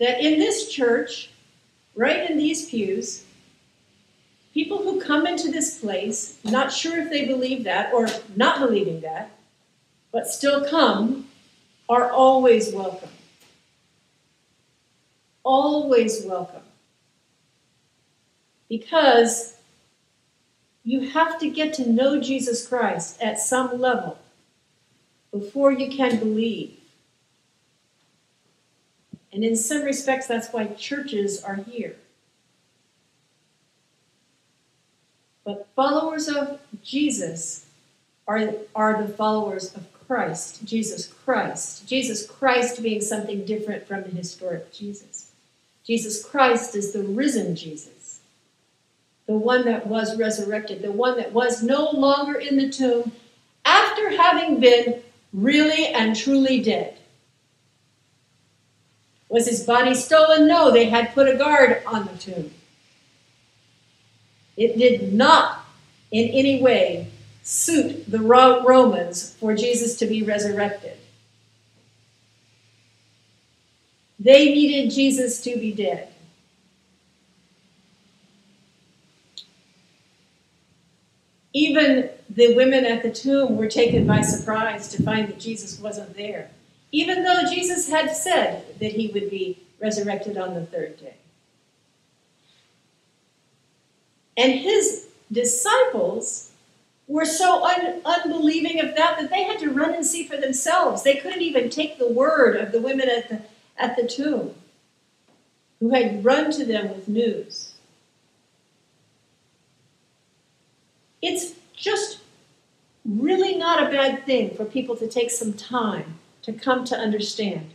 that in this church, right in these pews, people who come into this place, not sure if they believe that or not believing that, but still come, are always welcome. Always welcome. Because you have to get to know Jesus Christ at some level before you can believe. And in some respects, that's why churches are here. But followers of Jesus are, are the followers of Christ, Jesus Christ. Jesus Christ being something different from the historic Jesus. Jesus Christ is the risen Jesus, the one that was resurrected, the one that was no longer in the tomb after having been really and truly dead. Was his body stolen? No, they had put a guard on the tomb. It did not in any way suit the Romans for Jesus to be resurrected. They needed Jesus to be dead. Even the women at the tomb were taken by surprise to find that Jesus wasn't there, even though Jesus had said that he would be resurrected on the third day. And his disciples were so un- unbelieving of that that they had to run and see for themselves. They couldn't even take the word of the women at the, at the tomb who had run to them with news. It's just really not a bad thing for people to take some time to come to understand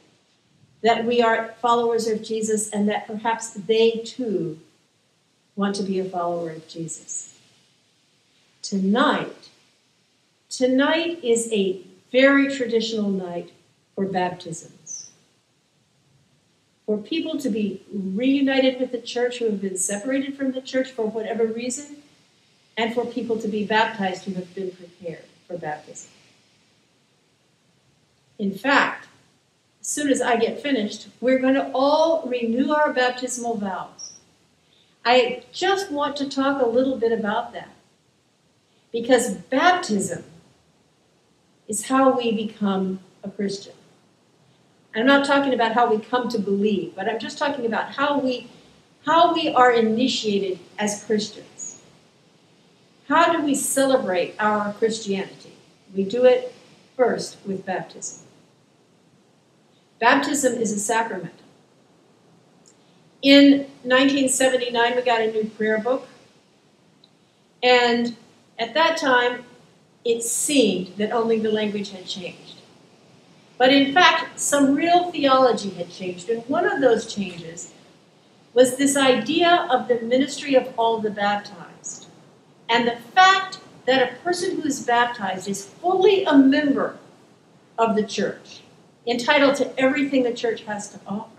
that we are followers of Jesus and that perhaps they too want to be a follower of Jesus. Tonight, tonight is a very traditional night for baptisms. For people to be reunited with the church who have been separated from the church for whatever reason, and for people to be baptized who have been prepared for baptism. In fact, as soon as I get finished, we're going to all renew our baptismal vows. I just want to talk a little bit about that. Because baptism is how we become a Christian. I'm not talking about how we come to believe, but I'm just talking about how we how we are initiated as Christians. How do we celebrate our Christianity? We do it first with baptism. Baptism is a sacrament. In 1979, we got a new prayer book, and at that time, it seemed that only the language had changed. But in fact, some real theology had changed, and one of those changes was this idea of the ministry of all the baptized. And the fact that a person who is baptized is fully a member of the church, entitled to everything the church has to offer.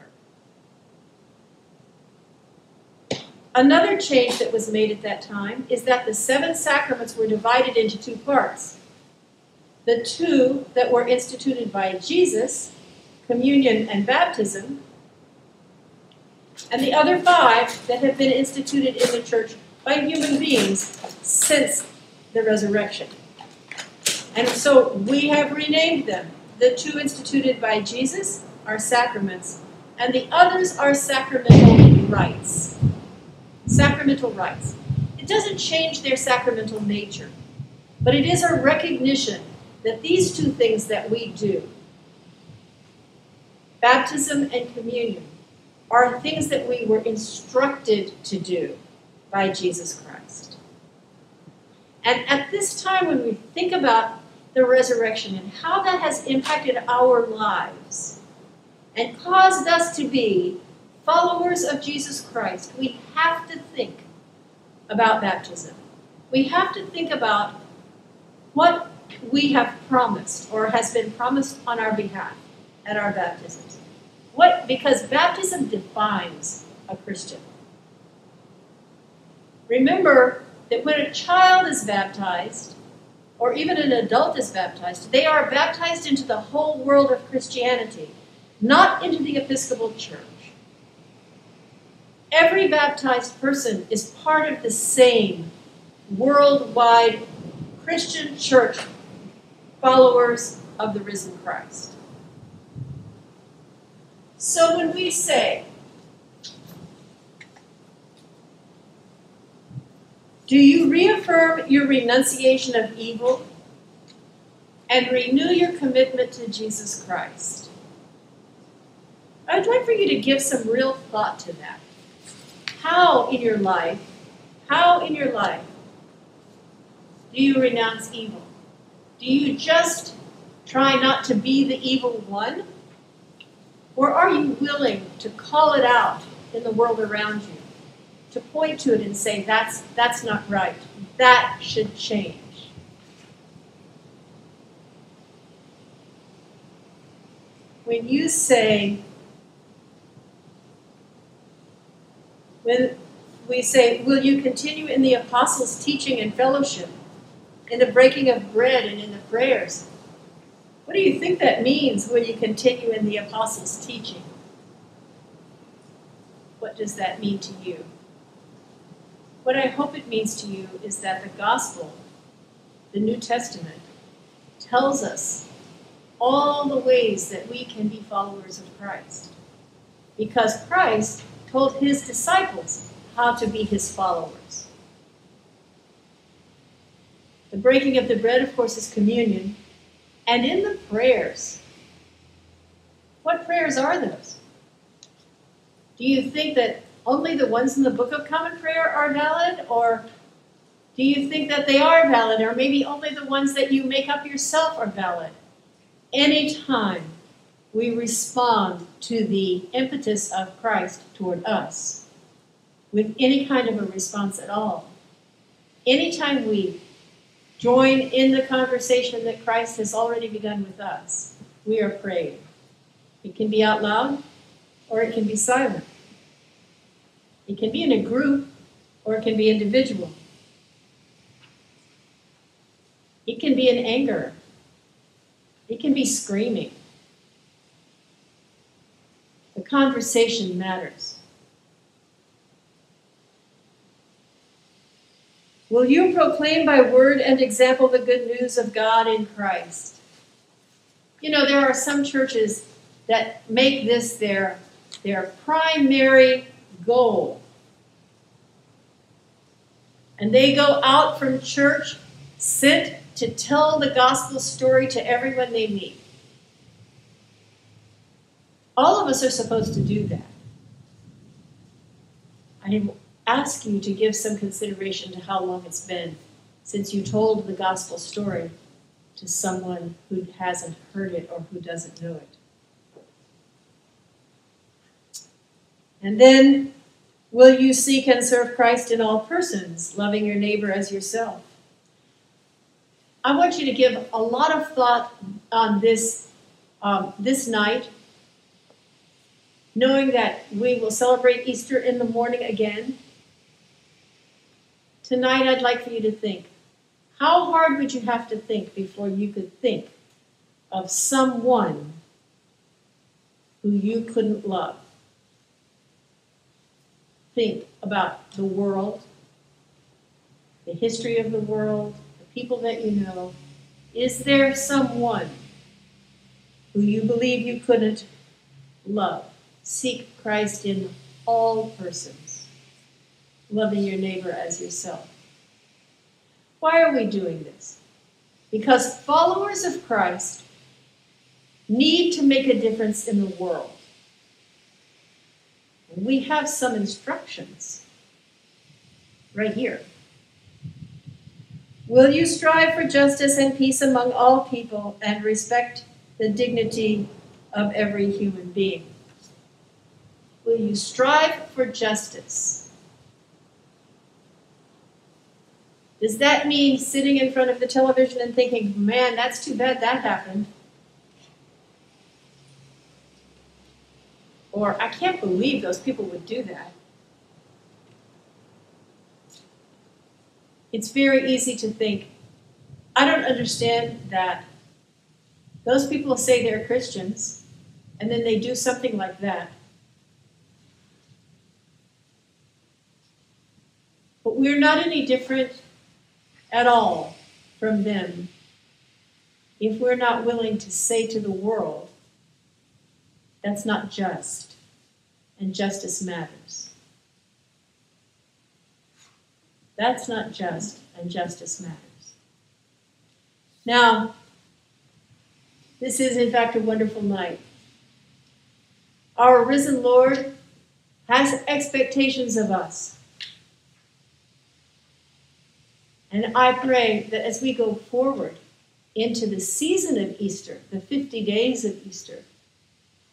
Another change that was made at that time is that the seven sacraments were divided into two parts. The two that were instituted by Jesus, communion and baptism, and the other five that have been instituted in the church by human beings since the resurrection. And so we have renamed them. The two instituted by Jesus are sacraments, and the others are sacramental rites sacramental rites. It doesn't change their sacramental nature, but it is a recognition that these two things that we do, baptism and communion, are things that we were instructed to do by Jesus Christ. And at this time, when we think about the resurrection and how that has impacted our lives and caused us to be followers of Jesus Christ, we have to think about baptism. We have to think about what we have promised or has been promised on our behalf at our baptisms. What because baptism defines a Christian. Remember that when a child is baptized, or even an adult is baptized, they are baptized into the whole world of Christianity, not into the Episcopal Church. Every baptized person is part of the same worldwide Christian church followers of the risen Christ. So when we say, Do you reaffirm your renunciation of evil and renew your commitment to Jesus Christ? I'd like for you to give some real thought to that. How in your life, how in your life do you renounce evil? Do you just try not to be the evil one? Or are you willing to call it out in the world around you? To point to it and say, that's, that's not right. That should change. When you say, when we say, Will you continue in the apostles' teaching and fellowship, in the breaking of bread and in the prayers? What do you think that means, will you continue in the apostles' teaching? what does that mean to you? What I hope it means to you is that the gospel, the New Testament, tells us all the ways that we can be followers of Christ. Because Christ told his disciples how to be his followers. The breaking of the bread, of course, is communion. And in the prayers, what prayers are those? Do you think that only the ones in the Book of Common Prayer are valid? Or do you think that they are valid? Or maybe only the ones that you make up yourself are valid? Anytime we respond to the impetus of Christ toward us with any kind of a response at all, anytime we join in the conversation that Christ has already begun with us, we are praying. It can be out loud or it can be silent. It can be in a group or it can be individual. It can be in anger. It can be screaming. Conversation matters. Will you proclaim by word and example the good news of God in Christ? You know, there are some churches that make this their, their primary goal. And they go out from church sit to tell the gospel story to everyone they meet. All of us are supposed to do that. I ask you to give some consideration to how long it's been since you told the gospel story to someone who hasn't heard it or who doesn't know it. And then, will you seek and serve Christ in all persons, loving your neighbor as yourself? I want you to give a lot of thought on this um, this night, knowing that we will celebrate Easter in the morning again. Tonight, I'd like for you to think how hard would you have to think before you could think of someone who you couldn't love? think about the world, the history of the world, the people that you know. Is there someone who you believe you couldn't love? Seek Christ in all persons, loving your neighbor as yourself. Why are we doing this? Because followers of Christ need to make a difference in the world we have some instructions right here. Will you strive for justice and peace among all people and respect the dignity of every human being? Will you strive for justice? Does that mean sitting in front of the television and thinking, man, that's too bad that happened? Or, I can't believe those people would do that. It's very easy to think, I don't understand that those people say they're Christians and then they do something like that. But we're not any different at all from them if we're not willing to say to the world, that's not just, and justice matters. That's not just, and justice matters. Now, this is in fact a wonderful night. Our risen Lord has expectations of us. And I pray that as we go forward into the season of Easter, the 50 days of Easter,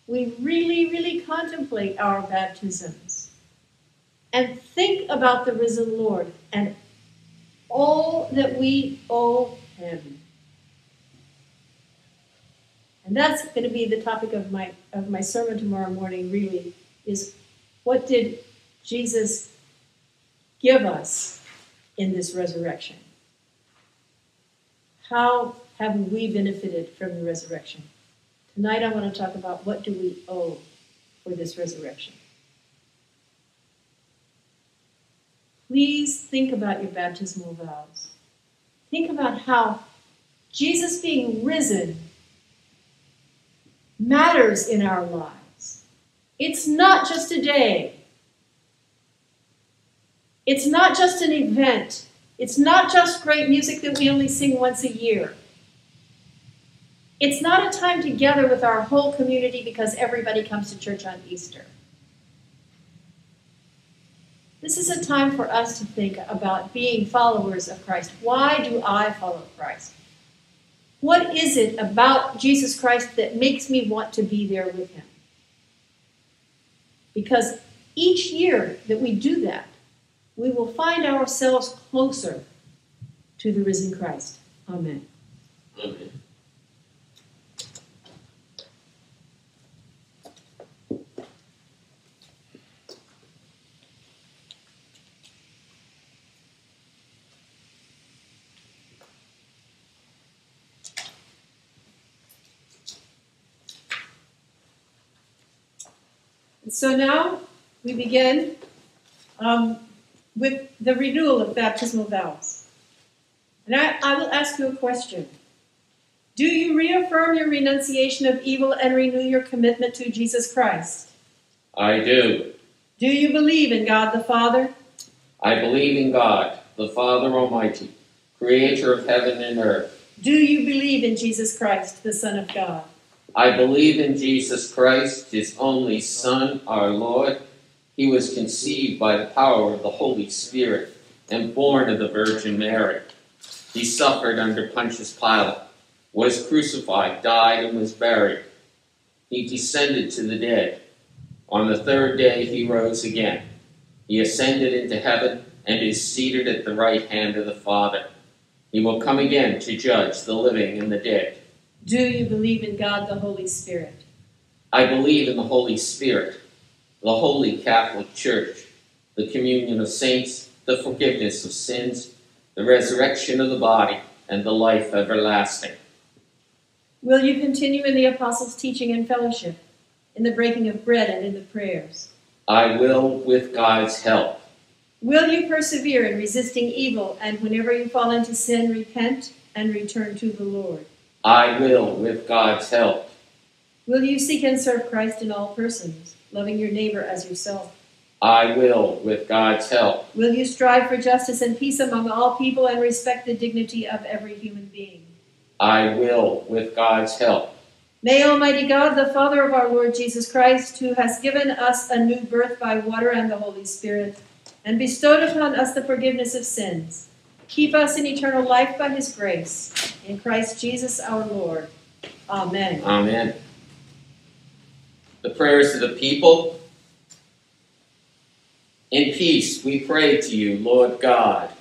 we really, really contemplate our baptisms and think about the risen Lord and all that we owe him. And that's going to be the topic of my of my sermon tomorrow morning really is what did Jesus give us in this resurrection? How have we benefited from the resurrection? Tonight I want to talk about what do we owe for this resurrection. please think about your baptismal vows. Think about how Jesus being risen matters in our lives. It's not just a day, it's not just an event, it's not just great music that we only sing once a year. It's not a time together with our whole community because everybody comes to church on Easter. This is a time for us to think about being followers of Christ. Why do I follow Christ? What is it about Jesus Christ that makes me want to be there with him? Because each year that we do that, we will find ourselves closer to the risen Christ. Amen. Amen. So now we begin um, with the renewal of baptismal vows. And I, I will ask you a question. Do you reaffirm your renunciation of evil and renew your commitment to Jesus Christ? I do. Do you believe in God the Father? I believe in God, the Father Almighty, creator of heaven and earth. Do you believe in Jesus Christ, the Son of God? I believe in Jesus Christ, his only Son, our Lord. He was conceived by the power of the Holy Spirit and born of the Virgin Mary. He suffered under Pontius Pilate, was crucified, died, and was buried. He descended to the dead. On the third day he rose again. He ascended into heaven and is seated at the right hand of the Father. He will come again to judge the living and the dead. Do you believe in God the Holy Spirit? I believe in the Holy Spirit, the Holy Catholic Church, the communion of saints, the forgiveness of sins, the resurrection of the body, and the life everlasting. Will you continue in the apostles' teaching and fellowship, in the breaking of bread and in the prayers? I will with God's help. Will you persevere in resisting evil and whenever you fall into sin, repent and return to the Lord? I will with God's help. Will you seek and serve Christ in all persons, loving your neighbor as yourself? I will with God's help. Will you strive for justice and peace among all people and respect the dignity of every human being? I will with God's help. May Almighty God, the Father of our Lord Jesus Christ, who has given us a new birth by water and the Holy Spirit, and bestowed upon us the forgiveness of sins, keep us in eternal life by his grace. In Christ Jesus our Lord. Amen. Amen. The prayers of the people. In peace we pray to you, Lord God.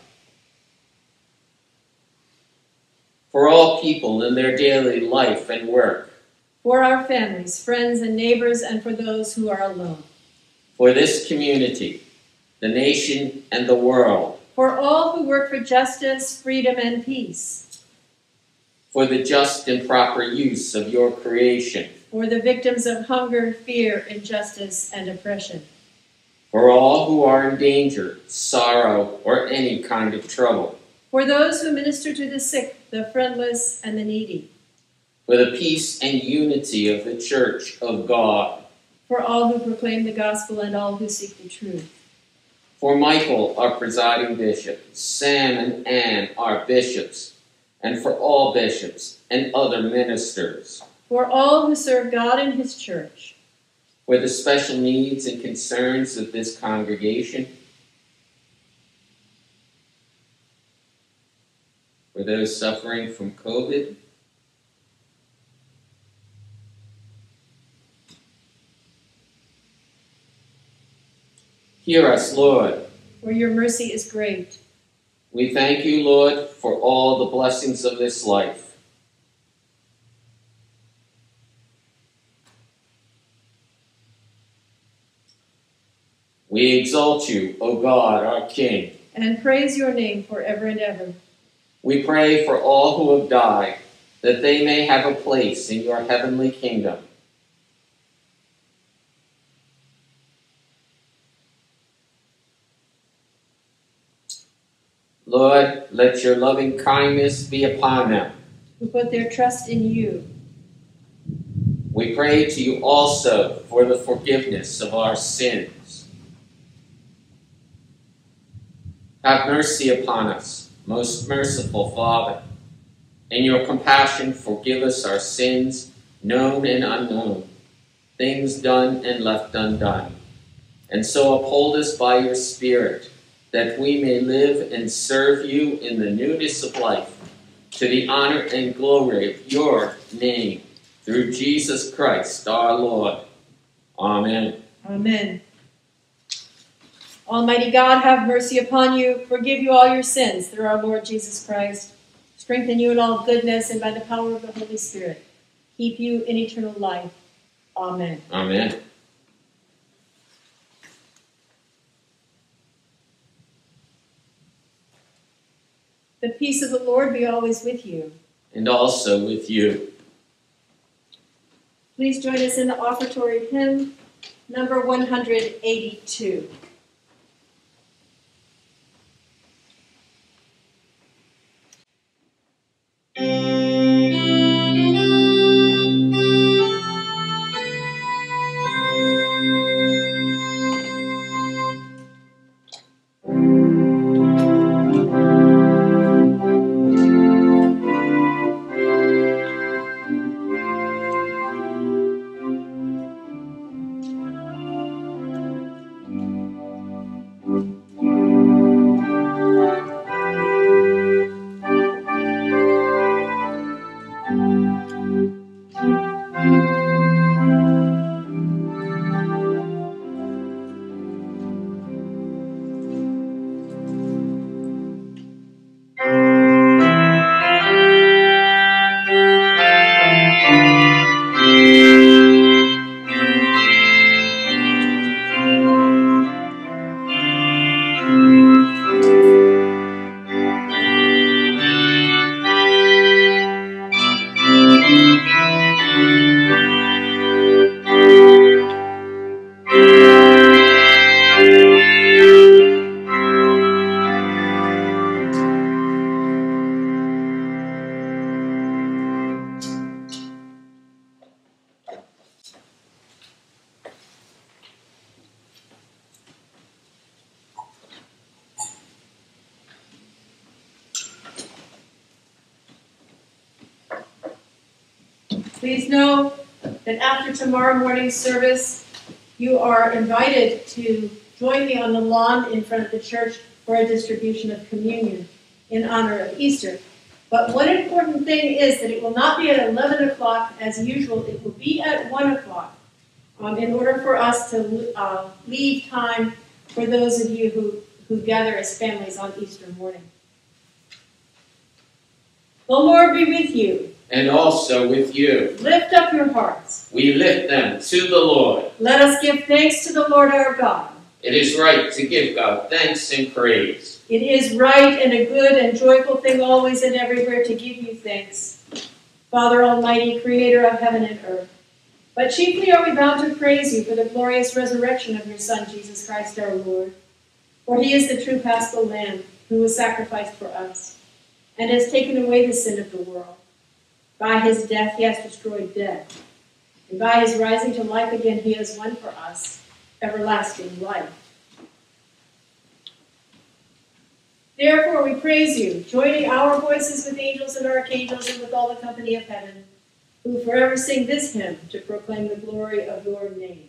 For all people in their daily life and work. For our families, friends, and neighbors, and for those who are alone. For this community, the nation, and the world. For all who work for justice, freedom, and peace. For the just and proper use of your creation. For the victims of hunger, fear, injustice, and oppression. For all who are in danger, sorrow, or any kind of trouble. For those who minister to the sick, the friendless, and the needy. For the peace and unity of the Church of God. For all who proclaim the gospel and all who seek the truth. For Michael, our presiding bishop, Sam and Anne, our bishops, and for all bishops and other ministers. For all who serve God and His church. For the special needs and concerns of this congregation. For those suffering from COVID. Hear us, Lord. For your mercy is great. We thank you, Lord, for all the blessings of this life. We exalt you, O God, our King. And praise your name forever and ever. We pray for all who have died, that they may have a place in your heavenly kingdom. Lord, let your loving kindness be upon them. who put their trust in you. We pray to you also for the forgiveness of our sins. Have mercy upon us, most merciful Father. In your compassion, forgive us our sins, known and unknown, things done and left undone. And so uphold us by your Spirit, that we may live and serve you in the newness of life, to the honor and glory of your name, through Jesus Christ our Lord. Amen. Amen. Almighty God, have mercy upon you, forgive you all your sins through our Lord Jesus Christ, strengthen you in all goodness, and by the power of the Holy Spirit, keep you in eternal life. Amen. Amen. The peace of the Lord be always with you. And also with you. Please join us in the offertory hymn, number 182. Please tomorrow morning's service, you are invited to join me on the lawn in front of the church for a distribution of communion in honor of Easter. But one important thing is that it will not be at 11 o'clock as usual, it will be at 1 o'clock um, in order for us to uh, leave time for those of you who, who gather as families on Easter morning. The Lord be with you. And also with you. Lift up your hearts. We lift them to the Lord. Let us give thanks to the Lord our God. It is right to give God thanks and praise. It is right and a good and joyful thing always and everywhere to give you thanks, Father Almighty, creator of heaven and earth. But chiefly are we bound to praise you for the glorious resurrection of your Son, Jesus Christ our Lord. For he is the true paschal lamb who was sacrificed for us and has taken away the sin of the world. By his death he has destroyed death. And by his rising to life again he has won for us everlasting life. Therefore we praise you, joining our voices with angels and archangels and with all the company of heaven, who forever sing this hymn to proclaim the glory of your name.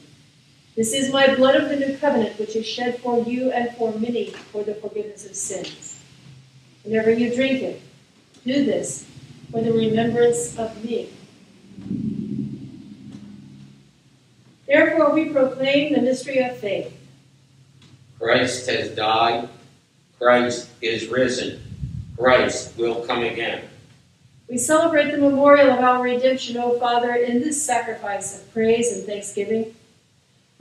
This is my blood of the new covenant, which is shed for you and for many for the forgiveness of sins. Whenever you drink it, do this for the remembrance of me. Therefore, we proclaim the mystery of faith. Christ has died. Christ is risen. Christ will come again. We celebrate the memorial of our redemption, O Father, in this sacrifice of praise and thanksgiving.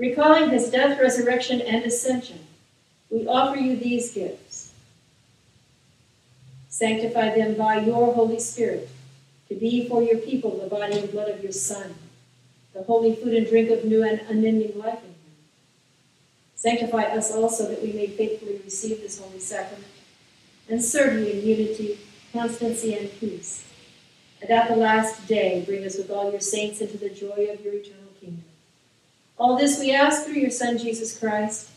Recalling his death, resurrection, and ascension, we offer you these gifts. Sanctify them by your Holy Spirit, to be for your people the body and blood of your Son, the holy food and drink of new and unending life in him. Sanctify us also that we may faithfully receive this holy sacrament and serve you in unity, constancy, and peace. And at the last day, bring us with all your saints into the joy of your eternal. All this we ask through your Son, Jesus Christ.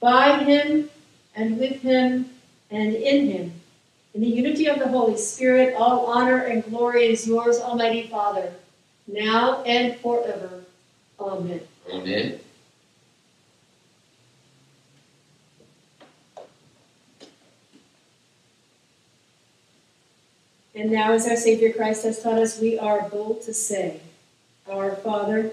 By him, and with him, and in him, in the unity of the Holy Spirit, all honor and glory is yours, Almighty Father, now and forever. Amen. Amen. And now, as our Savior Christ has taught us, we are bold to say, Our Father,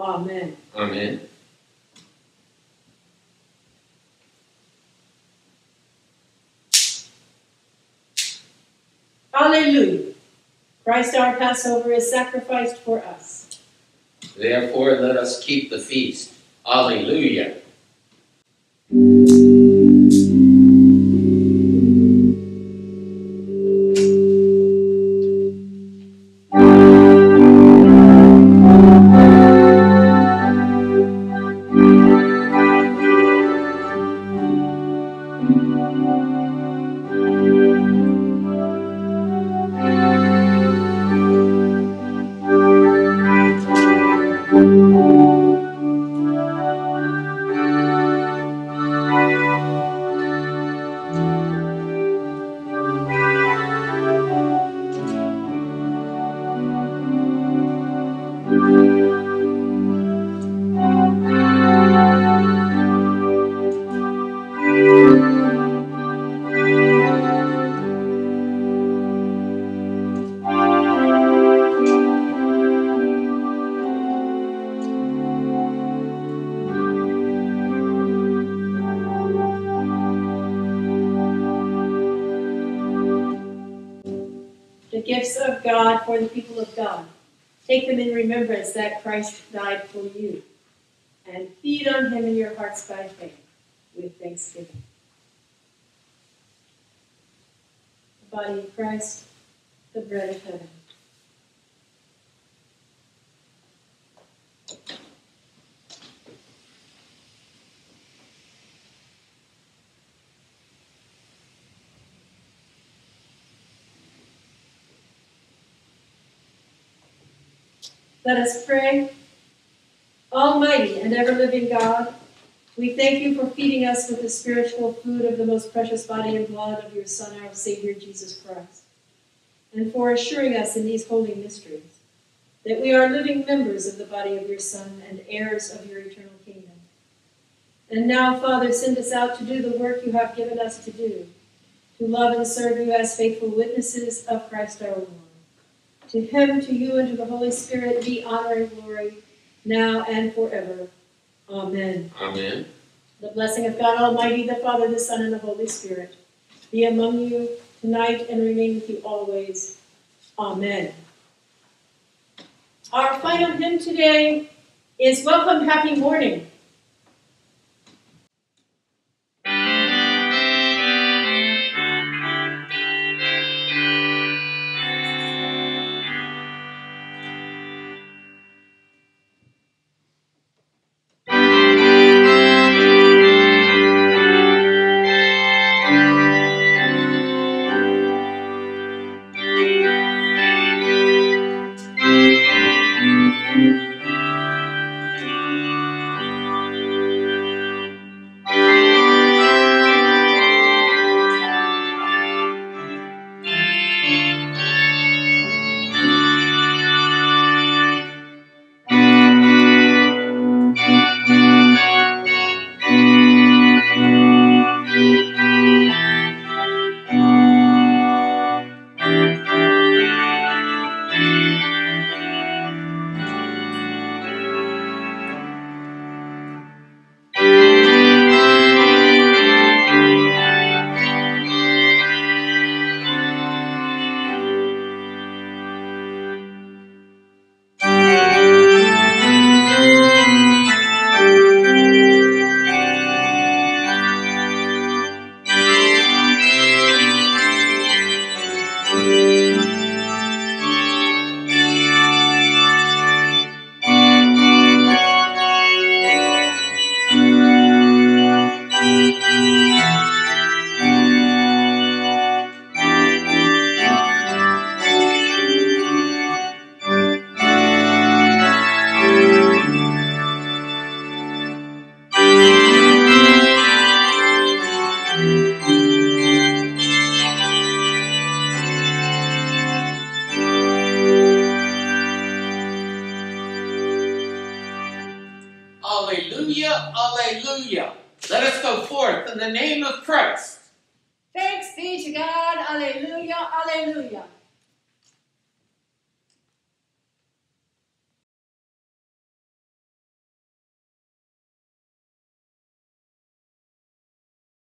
Amen. Amen. Alleluia. Christ our Passover is sacrificed for us. Therefore, let us keep the feast. Alleluia. Let us pray. Almighty and ever living God, we thank you for feeding us with the spiritual food of the most precious body and blood of your Son, our Savior, Jesus Christ, and for assuring us in these holy mysteries that we are living members of the body of your Son and heirs of your eternal kingdom. And now, Father, send us out to do the work you have given us to do, to love and serve you as faithful witnesses of Christ our Lord. To him, to you, and to the Holy Spirit be honor and glory, now and forever. Amen. Amen. The blessing of God Almighty, the Father, the Son, and the Holy Spirit be among you tonight and remain with you always. Amen. Our final hymn today is Welcome Happy Morning.